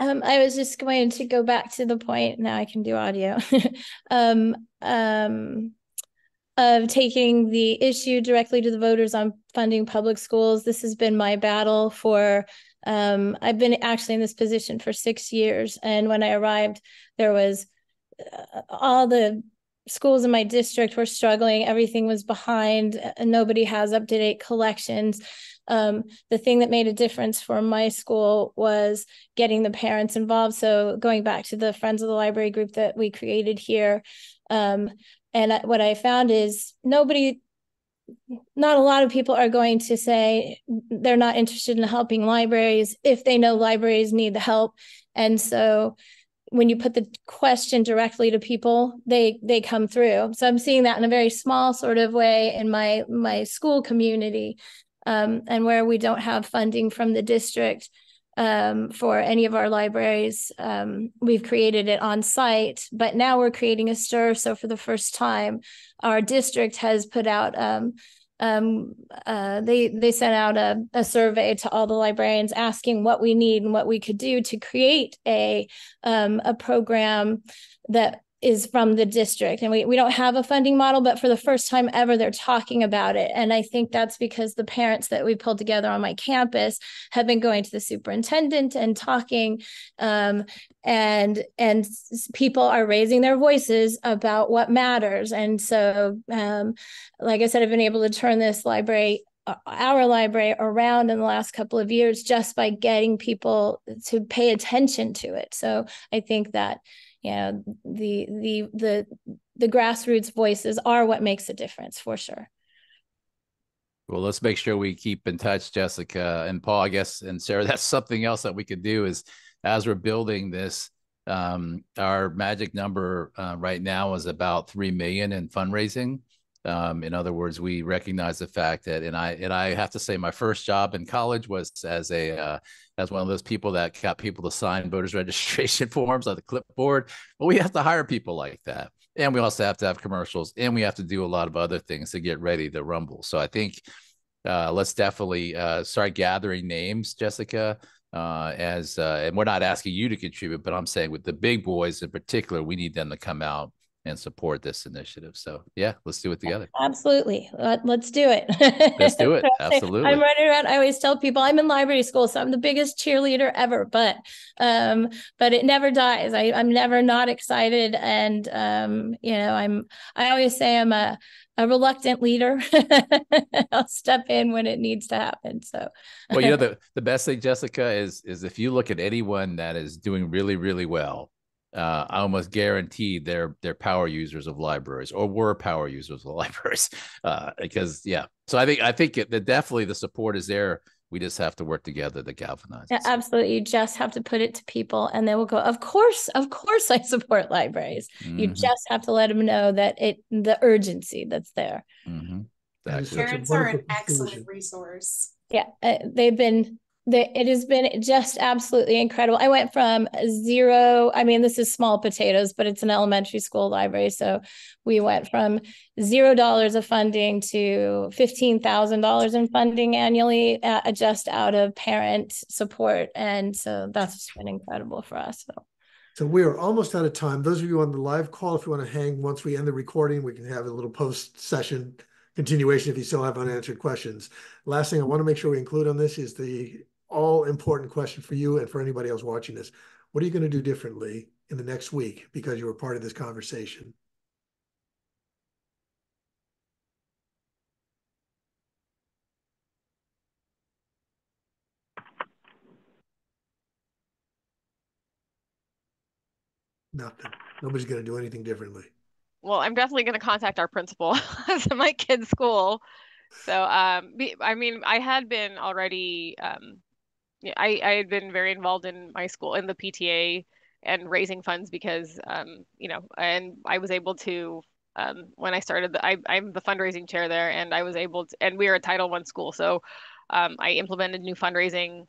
Um, I was just going to go back to the point. Now I can do audio. um, um, of taking the issue directly to the voters on funding public schools. This has been my battle for. Um, I've been actually in this position for six years, and when I arrived, there was uh, all the schools in my district were struggling. Everything was behind, nobody has up to date collections. Um, the thing that made a difference for my school was getting the parents involved. So going back to the Friends of the Library group that we created here. Um, and what I found is nobody, not a lot of people are going to say they're not interested in helping libraries if they know libraries need the help. And so when you put the question directly to people they they come through so i'm seeing that in a very small sort of way in my my school community um, and where we don't have funding from the district um, for any of our libraries, um, we've created it on site. But now we're creating a STIR. So for the first time, our district has put out. Um, uh, they they sent out a, a survey to all the librarians asking what we need and what we could do to create a um, a program that is from the district. And we, we don't have a funding model but for the first time ever they're talking about it. And i think that's because the parents that we pulled together on my campus have been going to the superintendent and talking um, and and people are raising their voices about what matters. And so um, like i said i've been able to turn this library uh, our library around in the last couple of years just by getting people to pay attention to it. So i think that you know the the the the grassroots voices are what makes a difference for sure. Well let's make sure we keep in touch jessica and paul. I guess and sarah that's something else that we could do is as we're building this um, our magic number uh, right now is about 3 million in fundraising. Um, in other words, we recognize the fact that, and I and I have to say, my first job in college was as a uh, as one of those people that got people to sign voters registration forms on the clipboard. But we have to hire people like that, and we also have to have commercials, and we have to do a lot of other things to get ready to rumble. So I think uh, let's definitely uh, start gathering names, Jessica. Uh, as uh, and we're not asking you to contribute, but I'm saying with the big boys in particular, we need them to come out and support this initiative. So yeah, let's do it together. Absolutely. Let, us do it. Let's do it. Absolutely. I'm running around. I always tell people I'm in library school, so I'm the biggest cheerleader ever, but um, but it never dies. I, I'm never not excited. And um, you know, I'm I always say I'm a a reluctant leader. I'll step in when it needs to happen. So well, you know, the, the best thing, Jessica, is is if you look at anyone that is doing really, really well, uh, I almost guarantee they're they're power users of libraries or were power users of libraries uh, because yeah. So I think I think it, that definitely the support is there. We just have to work together to galvanize. Yeah, absolutely. You just have to put it to people, and they will go. Of course, of course, I support libraries. Mm-hmm. You just have to let them know that it the urgency that's there. Mm-hmm. Parents are an excellent resource. Yeah, uh, they've been it has been just absolutely incredible. I went from zero, I mean, this is small potatoes, but it's an elementary school library. So we went from zero dollars of funding to $15,000 in funding annually, uh, just out of parent support. And so that's been incredible for us. So. So we are almost out of time. Those of you on the live call, if you want to hang once we end the recording, we can have a little post session continuation if you still have unanswered questions. Last thing I want to make sure we include on this is the all important question for you and for anybody else watching this. What are you going to do differently in the next week because you were part of this conversation? Nothing. Nobody's going to do anything differently. Well, I'm definitely going to contact our principal at my kid's school. So, um, I mean, I had been already um, I, I had been very involved in my school in the PTA and raising funds because um, you know and I was able to um, when I started the, I, I'm the fundraising chair there and I was able to and we are a Title One school. So um, I implemented new fundraising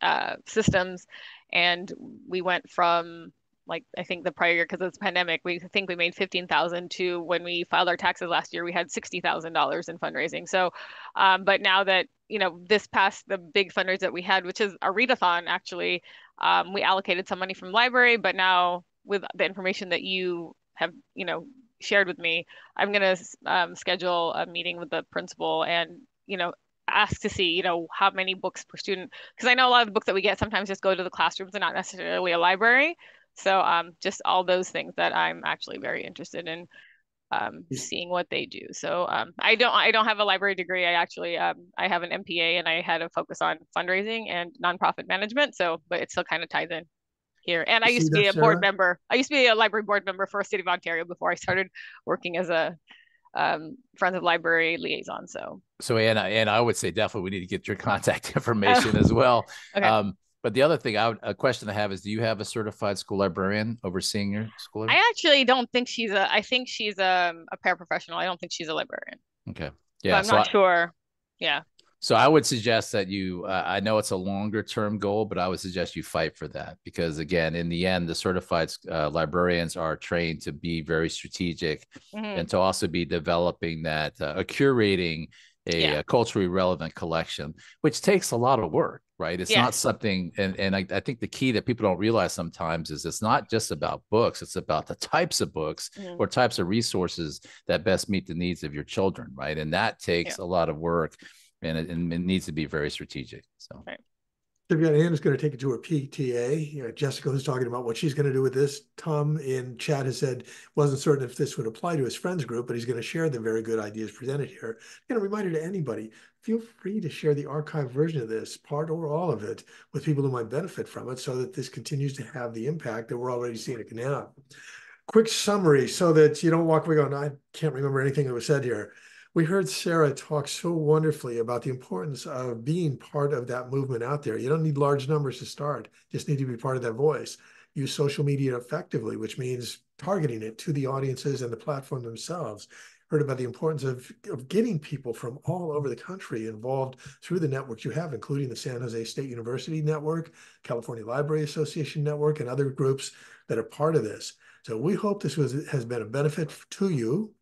uh, systems and we went from like I think the prior year because it's pandemic, we think we made fifteen thousand to when we filed our taxes last year, we had sixty thousand dollars in fundraising. So, um, but now that you know this past the big fundraiser that we had, which is a readathon, actually, um, we allocated some money from library, but now with the information that you have, you know, shared with me, I'm gonna um, schedule a meeting with the principal and you know ask to see you know how many books per student because i know a lot of the books that we get sometimes just go to the classrooms and not necessarily a library so um, just all those things that I'm actually very interested in um, seeing what they do. So um, I don't I don't have a library degree. I actually um, I have an MPA and I had a focus on fundraising and nonprofit management. So but it still kind of ties in here. And I used to be a board member. I used to be a library board member for City of Ontario before I started working as a um, Friends of Library liaison. So so Anna, and I would say definitely we need to get your contact information as well. Okay. Um, but the other thing, I would, a question I have is, do you have a certified school librarian overseeing your school? I actually don't think she's a. I think she's a a paraprofessional. I don't think she's a librarian. Okay. Yeah. But I'm so not I, sure. Yeah. So I would suggest that you. Uh, I know it's a longer term goal, but I would suggest you fight for that because again, in the end, the certified uh, librarians are trained to be very strategic mm-hmm. and to also be developing that, uh, curating a, Yeah. uh, culturally relevant collection, which takes a lot of work, right? It's not something, and and I, I think the key that people don't realize sometimes is it's not just about books; it's about the types of books Mhm. or types of resources that best meet the needs of your children, right? And that takes a lot of work, and it, and it needs to be very strategic. So. We've got Anna's going to take it to her PTA. You know, Jessica who's talking about what she's going to do with this. Tom in chat has said wasn't certain if this would apply to his friends group, but he's going to share the very good ideas presented here. And a reminder to anybody: feel free to share the archived version of this, part or all of it, with people who might benefit from it, so that this continues to have the impact that we're already seeing it can have. Quick summary, so that you don't walk away going, "I can't remember anything that was said here." We heard Sarah talk so wonderfully about the importance of being part of that movement out there. You don't need large numbers to start, just need to be part of that voice. Use social media effectively, which means targeting it to the audiences and the platform themselves. Heard about the importance of, of getting people from all over the country involved through the networks you have, including the San Jose State University Network, California Library Association Network, and other groups that are part of this. So we hope this was has been a benefit to you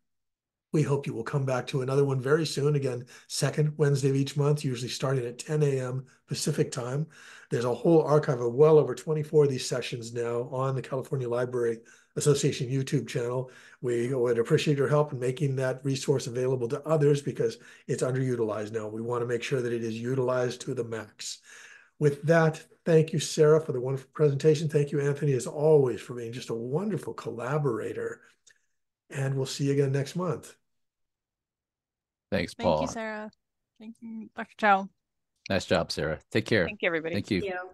we hope you will come back to another one very soon. Again, second Wednesday of each month, usually starting at 10 a.m. Pacific time. There's a whole archive of well over 24 of these sessions now on the California Library Association YouTube channel. We would appreciate your help in making that resource available to others because it's underutilized now. We want to make sure that it is utilized to the max. With that, thank you, Sarah, for the wonderful presentation. Thank you, Anthony, as always, for being just a wonderful collaborator. And we'll see you again next month. Thanks, Thank Paul. Thank you, Sarah. Thank you, Dr. Chow. Nice job, Sarah. Take care. Thank you, everybody. Thank you. Thank you.